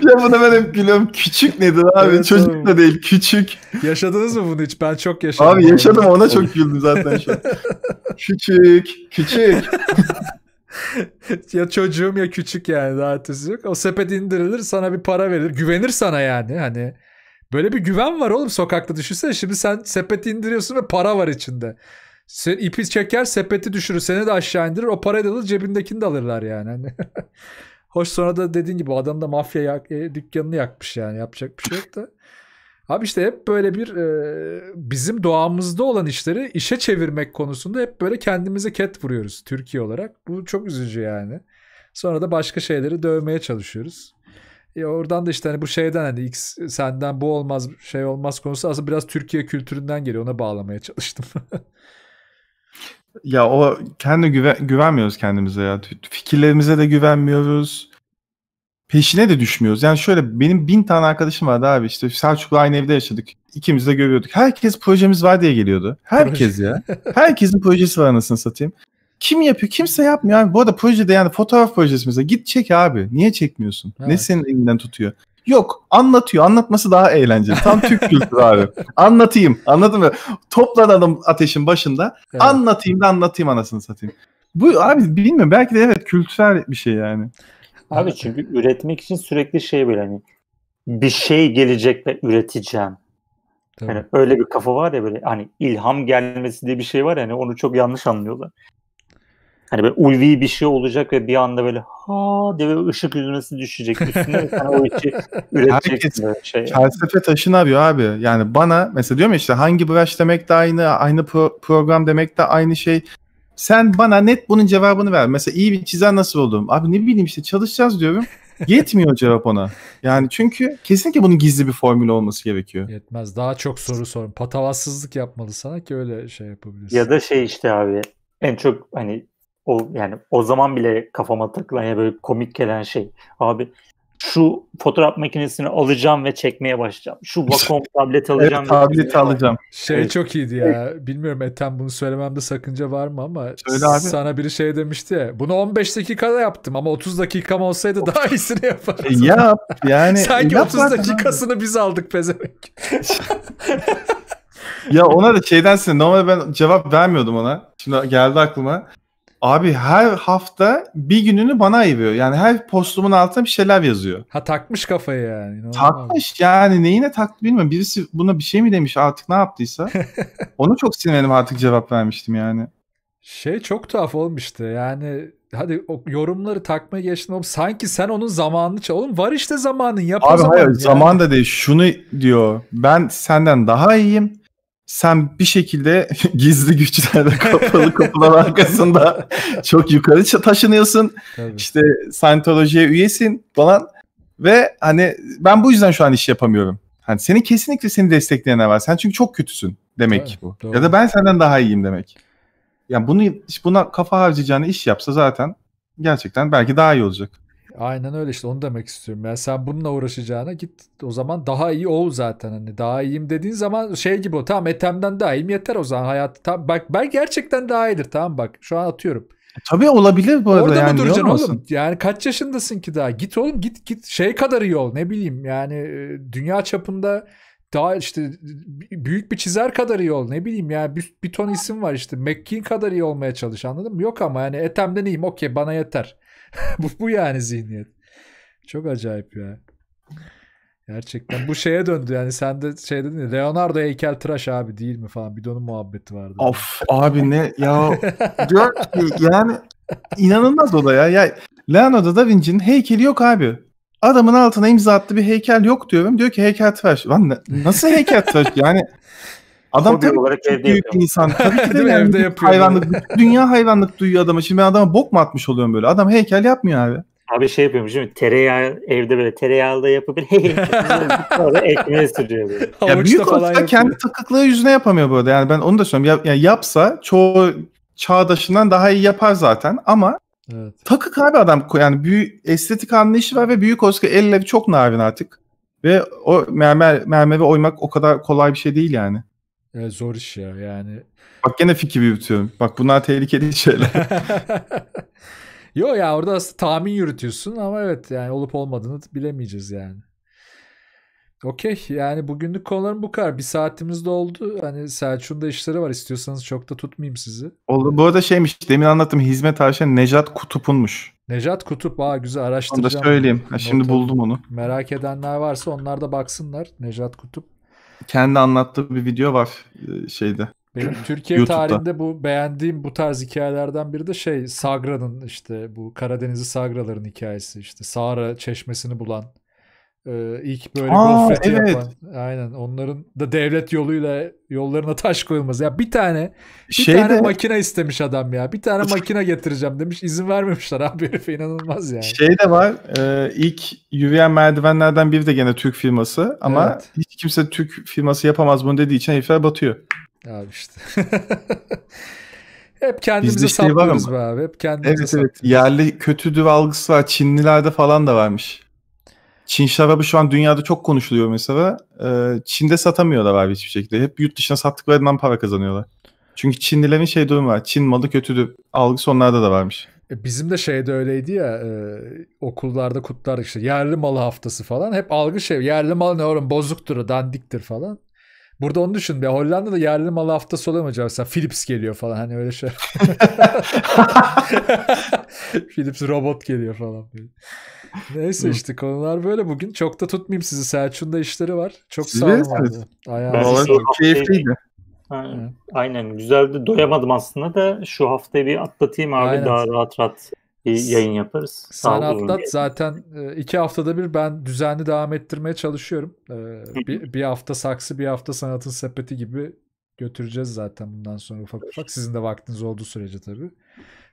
ya buna ben hep gülüyorum. Küçük nedir abi? Evet, Çocuk da değil. Küçük. yaşadınız mı bunu hiç? Ben çok yaşadım. Abi yaşadım ona çok güldüm zaten şu an. Küçük. Küçük. ya çocuğum ya küçük yani daha ötesi yok. O sepet indirilir sana bir para verir. Güvenir sana yani hani. Böyle bir güven var oğlum sokakta düşünsene. Şimdi sen sepeti indiriyorsun ve para var içinde. Sen ipi çeker sepeti düşürür. Seni de aşağı indirir. O parayı da alır cebindekini de alırlar yani. Hani. Hoş sonra da dediğin gibi adam da mafya yak, e, dükkanını yakmış yani. Yapacak bir şey yok da. Abi işte hep böyle bir e, bizim doğamızda olan işleri işe çevirmek konusunda hep böyle kendimize ket vuruyoruz Türkiye olarak. Bu çok üzücü yani. Sonra da başka şeyleri dövmeye çalışıyoruz. E oradan da işte hani bu şeyden hani X senden bu olmaz şey olmaz konusu aslında biraz Türkiye kültüründen geliyor. Ona bağlamaya çalıştım. Ya o kendi güven, güvenmiyoruz kendimize ya. Fikirlerimize de güvenmiyoruz. Peşine de düşmüyoruz. Yani şöyle benim bin tane arkadaşım vardı abi işte Selçuk'la aynı evde yaşadık. İkimiz de görüyorduk. Herkes projemiz var diye geliyordu. Herkes ya. Herkesin projesi var anasını satayım. Kim yapıyor? Kimse yapmıyor abi. Bu arada projede yani fotoğraf projesi mesela git çek abi. Niye çekmiyorsun? Evet. Ne senin elinden tutuyor? Yok anlatıyor. Anlatması daha eğlenceli. Tam Türk kültürü abi. Anlatayım. Anladın mı? Toplanalım ateşin başında. Evet. Anlatayım da anlatayım anasını satayım. Bu abi bilmiyorum. Belki de evet kültürel bir şey yani. Abi çünkü üretmek için sürekli şey böyle hani bir şey gelecek ve üreteceğim. Tabii. Yani öyle bir kafa var ya böyle hani ilham gelmesi diye bir şey var ya hani onu çok yanlış anlıyorlar. Hani böyle ulvi bir şey olacak ve bir anda böyle ha diye böyle ışık yüzmesi düşecek üstüne sen o içi üreteceksin böyle şey. Felsefe taşın arıyor abi. Yani bana mesela diyorum ya işte hangi branş demek de aynı, aynı pro- program demek de aynı şey. Sen bana net bunun cevabını ver. Mesela iyi bir çizer nasıl oldum? Abi ne bileyim işte çalışacağız diyorum. Yetmiyor cevap ona. Yani çünkü kesinlikle bunun gizli bir formül olması gerekiyor. Yetmez. Daha çok soru sorun. Patavatsızlık yapmalı sana ki öyle şey yapabilirsin. Ya da şey işte abi en çok hani o yani o zaman bile kafama takılan ya böyle komik gelen şey. Abi şu fotoğraf makinesini alacağım ve çekmeye başlayacağım. Şu Wacom tablet alacağım. evet, tableti alacağım. Şey evet. çok iyiydi ya. Bilmiyorum Ethem bunu söylememde sakınca var mı ama Söyle abi. sana biri şey demişti ya. Bunu 15 dakikada yaptım ama 30 dakikam olsaydı daha iyisini yapardım. E, yap yani. Sanki yap 30 dakikasını abi. biz aldık pezevenk. ya ona da şeydensin. Normalde ben cevap vermiyordum ona. Şimdi geldi aklıma. Abi her hafta bir gününü bana ayırıyor. Yani her postumun altına bir şeyler yazıyor. Ha takmış kafayı yani. İnanılmaz. Takmış yani neyine taktı bilmiyorum. Birisi buna bir şey mi demiş artık ne yaptıysa. Onu çok sinirlendim artık cevap vermiştim yani. Şey çok tuhaf olmuştu yani hadi o yorumları takmaya geçtim oğlum sanki sen onun zamanını çal. Oğlum var işte zamanın yap Abi hayır yani. zaman da değil şunu diyor ben senden daha iyiyim sen bir şekilde gizli güçlerle kapalı kapılar arkasında çok yukarı taşınıyorsun. Tabii. İşte Scientology'ye üyesin falan ve hani ben bu yüzden şu an iş yapamıyorum. Hani senin kesinlikle seni destekleyenler var. Sen çünkü çok kötüsün demek evet, bu. Doğru. Ya da ben senden daha iyiyim demek. Yani bunu buna kafa harcayacağını iş yapsa zaten gerçekten belki daha iyi olacak. Aynen öyle işte onu demek istiyorum. Yani sen bununla uğraşacağına git o zaman daha iyi ol zaten. Hani daha iyiyim dediğin zaman şey gibi o. Tamam Ethem'den daha iyiyim yeter o zaman hayat. Tamam, bak ben gerçekten daha iyidir tamam bak şu an atıyorum. Tabii olabilir bu arada Orada yani. mı duracaksın oğlum? Yani kaç yaşındasın ki daha? Git oğlum git git şey kadar iyi ol ne bileyim yani e, dünya çapında daha işte büyük bir çizer kadar iyi ol. Ne bileyim ya bir, bir ton isim var işte. McKean kadar iyi olmaya çalış anladın mı? Yok ama yani Ethem'den iyiyim okey bana yeter. bu, bu yani zihniyet. Çok acayip ya. Gerçekten bu şeye döndü yani sen de şey dedin ya Leonardo heykel tıraş abi değil mi falan bir de muhabbeti vardı. Of abi ne ya diyor ki yani inanılmaz o da ya. ya Leonardo da Vinci'nin heykeli yok abi. Adamın altına imza attı bir heykel yok diyorum. Diyor ki heykel tıraş. Lan nasıl heykel tıraş yani? Adam Hobi tabii olarak evde büyük yapıyor. insan. Tabii ki de yani evde yapıyor. Hayranlık, dünya hayranlık duyuyor adama. Şimdi ben adama bok mu atmış oluyorum böyle? Adam heykel yapmıyor abi. Abi şey yapıyormuş değil mi? Tereyağı evde böyle tereyağlı yapıp hey sonra ekmeğe sürüyor böyle. Ya büyük olsa kendi takıklığı yüzüne yapamıyor burada. Yani ben onu da söylüyorum. Ya, ya yapsa çoğu çağdaşından daha iyi yapar zaten ama evet. takık abi adam yani büyük estetik anlayışı var ve büyük olsa elleri çok narin artık. Ve o mermer mermere oymak o kadar kolay bir şey değil yani. Evet, zor iş ya yani. Bak gene fikir yürütüyorum. Bak bunlar tehlikeli şeyler. Yo ya orada aslında tahmin yürütüyorsun ama evet yani olup olmadığını bilemeyeceğiz yani. Okey yani bugünlük konularım bu kadar. Bir saatimiz de oldu. Hani Selçuk'un da işleri var. İstiyorsanız çok da tutmayayım sizi. Oldu. Bu arada şeymiş demin anlattım hizmet arşen Nejat Kutup'unmuş. Nejat Kutup. Aa güzel araştıracağım. Onu da söyleyeyim. Ha, şimdi buldum onu. Merak edenler varsa onlar da baksınlar. Nejat Kutup. Kendi anlattığı bir video var e, şeyde. Benim Türkiye tarihinde bu beğendiğim bu tarz hikayelerden biri de şey Sagra'nın işte bu Karadeniz'i Sagraların hikayesi işte Sahra çeşmesini bulan e, ilk böyle Aa, gofreti evet. yapan aynen onların da devlet yoluyla yollarına taş koyulması. Ya bir tane bir şey tane makine istemiş adam ya. Bir tane makine getireceğim demiş. izin vermemişler abi herife inanılmaz yani. Şey de var. E, ilk yürüyen merdivenlerden biri de gene Türk firması ama evet. hiç kimse Türk firması yapamaz bunu dediği için herifler batıyor. Abi işte. Hep kendimize Bizde şey saplıyoruz be abi. Hep kendimize Evet evet. Yerli kötüdür algısı var. Çinlilerde falan da varmış. Çin şarabı şu an dünyada çok konuşuluyor mesela. Ee, Çin'de satamıyorlar abi hiçbir şekilde. Hep yurt dışına sattıklarından para kazanıyorlar. Çünkü Çinlilerin şey durumu var. Çin malı kötüdür algısı onlarda da varmış. E, Bizim de şeyde öyleydi ya e, okullarda kutlardık işte yerli malı haftası falan. Hep algı şey yerli mal ne oğlum bozuktur dandiktir falan. Burada onu düşün. Ya Hollanda'da yerli malı haftası oluyor mu acaba? Mesela Philips geliyor falan hani öyle şey. Philips robot geliyor falan. böyle. Neyse işte konular böyle bugün. Çok da tutmayayım sizi. Selçuk'un da işleri var. Çok Siz sağ olun. size- çok keyifliydi. Aynen güzeldi. Doyamadım aslında da şu haftayı bir atlatayım abi. Aynen. Daha rahat rahat bir yayın yaparız. Sen atlat zaten e, iki haftada bir ben düzenli devam ettirmeye çalışıyorum. E, Bir, bir hafta saksı bir hafta sanatın sepeti gibi götüreceğiz zaten bundan sonra ufak ufak. Sizin de vaktiniz olduğu sürece tabii.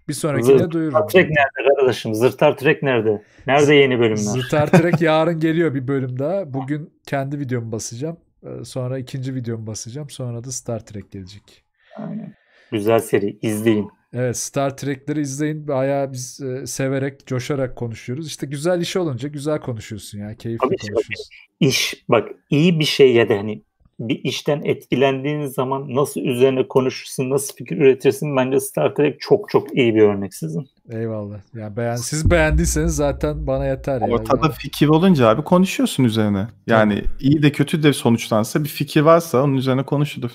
Bir sonrakine Zırtar duyururum. Trek nerede kardeşim? Zırtar Trek nerede? Nerede yeni bölümler? Zırtar Trek yarın geliyor bir bölüm daha. Bugün kendi videomu basacağım. E, Sonra ikinci videomu basacağım. Sonra da Star Trek gelecek. Aynen. Güzel seri. izleyin. Evet Star Trek'leri izleyin. Bayağı biz e, severek, coşarak konuşuyoruz. İşte güzel iş olunca güzel konuşuyorsun ya. Keyifli Tabii konuşuyorsun. İş bak iyi bir şey ya da hani bir işten etkilendiğin zaman nasıl üzerine konuşursun, nasıl fikir üretirsin bence Star Trek çok çok iyi bir örnek sizin. Eyvallah. Yani beğen, siz beğendiyseniz zaten bana yeter ya. Ortada Yani- fikir olunca abi konuşuyorsun üzerine. Yani iyi de kötü de sonuçlansa bir fikir varsa onun üzerine konuşulur.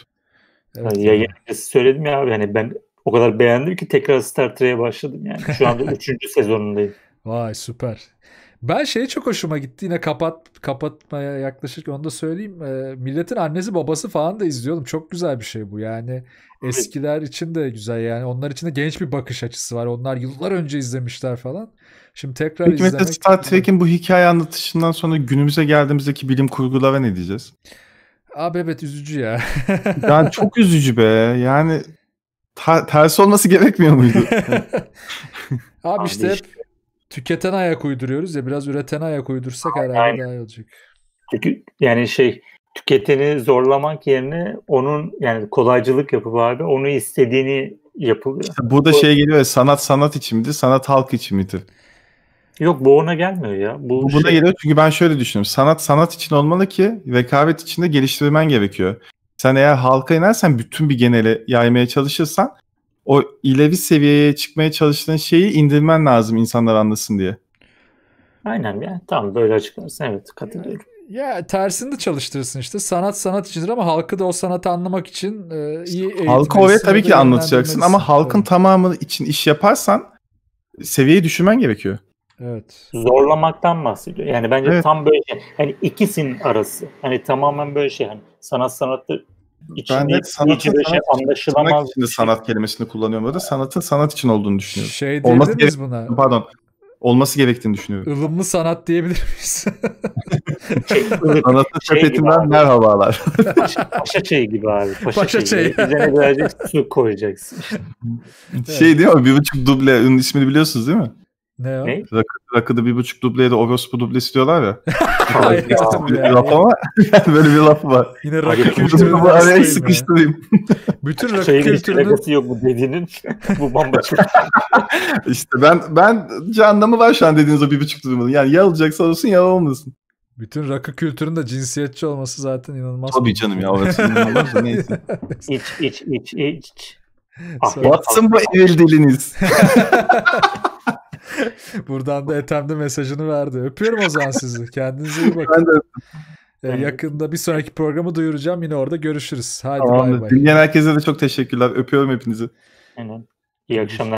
Evet, Yani yayın öncesi söyledim ya abi hani ben o kadar beğendim ki tekrar Star Trek'e başladım yani. Şu anda 3. sezonundayım. Vay süper. Ben şey çok hoşuma gitti. Yine kapat kapatmaya yaklaşırken onu da söyleyeyim. Ee, milletin annesi babası falan da izliyordum. Çok güzel bir şey bu. Yani eskiler için de güzel. Yani onlar için de genç bir bakış açısı var. Onlar yıllar önce izlemişler falan. Şimdi tekrar Peki izlemek Star Trek'in bu hikaye anlatışından sonra günümüze geldiğimizdeki bilim kurgulara ne diyeceğiz? Abi evet üzücü ya. Yani çok üzücü be. Yani ta- tersi olması gerekmiyor muydu? Abi Abi işte işte. Tüketen ayak uyduruyoruz ya. Biraz üretene ayak uydursak herhalde Aynen. daha iyi olacak. Çünkü yani şey tüketeni zorlamak yerine onun yani kolaycılık yapıp abi onu istediğini yapılıyor. Burada şey geliyor ya sanat sanat için midir, sanat halk için midir? Yok bu ona gelmiyor ya. Bu, Bu buna şey- geliyor çünkü ben şöyle düşünüyorum. Sanat sanat için olmalı ki rekabet içinde geliştirmen gerekiyor. Sen eğer halka inersen bütün bir genele yaymaya çalışırsan o ilevi seviyeye çıkmaya çalıştığın şeyi indirmen lazım insanlar anlasın diye. Aynen ya. Tamam böyle açıklarsın. Evet katılıyorum. Ya tersini de çalıştırırsın işte. Sanat sanat içindir ama halkı da o sanatı anlamak için e, iyi. Halkı oraya tabii ki anlatacaksın ama halkın Evet. tamamı için iş yaparsan seviyeyi düşürmen gerekiyor. Evet. Zorlamaktan bahsediyor. Yani bence Evet. tam böyle şey. Hani ikisinin arası. Hani tamamen böyle şey. Hani sanat sanatı içinde Ben de sanatın şey sanat, için- anlaşılamaz. bir şey. sanat kelimesini kullanıyorum burada. Sanatın sanat için olduğunu düşünüyorum. Şey Olması miyiz buna? Pardon. Olması gerektiğini düşünüyorum. Ilımlı sanat diyebilir miyiz? Şey, Sanatın Şey sepetinden merhabalar. paşa, paşa çayı gibi abi. Paşa, Paşa çayı. çayı. Üzerine birazcık su koyacaksın. şey değil mi? Bir buçuk duble. Onun ismini biliyorsunuz değil mi? Ne o? Ne? Rakı, rakıda bir buçuk dubleye de orospu dublesi diyorlar ya. Hayır, bir yani. laf ama yani böyle bir laf var. Yine rakı kültürünü araya ya. sıkıştırayım. Bütün rakı hiç kültürünün yok bu dediğinin. bu bambaşka. İşte ben ben anlamı var şu an dediğiniz o bir buçuk durumunun. Yani ya olacaksa olsun ya olmasın. bütün rakı kültürünün de cinsiyetçi olması zaten inanılmaz. Tabii canım ya orası inanılmaz da neyse. iç iç iç iç. Ah, Watsın bu evil diliniz. Buradan da Ethem de mesajını verdi. Öpüyorum o zaman sizi. Kendinize iyi bakın. Ben de Ee, yakında bir sonraki programı duyuracağım. Yine orada görüşürüz. Hadi bay tamamdır. bay. Dinleyen herkese de çok teşekkürler. Öpüyorum hepinizi. Aynen. İyi akşamlar.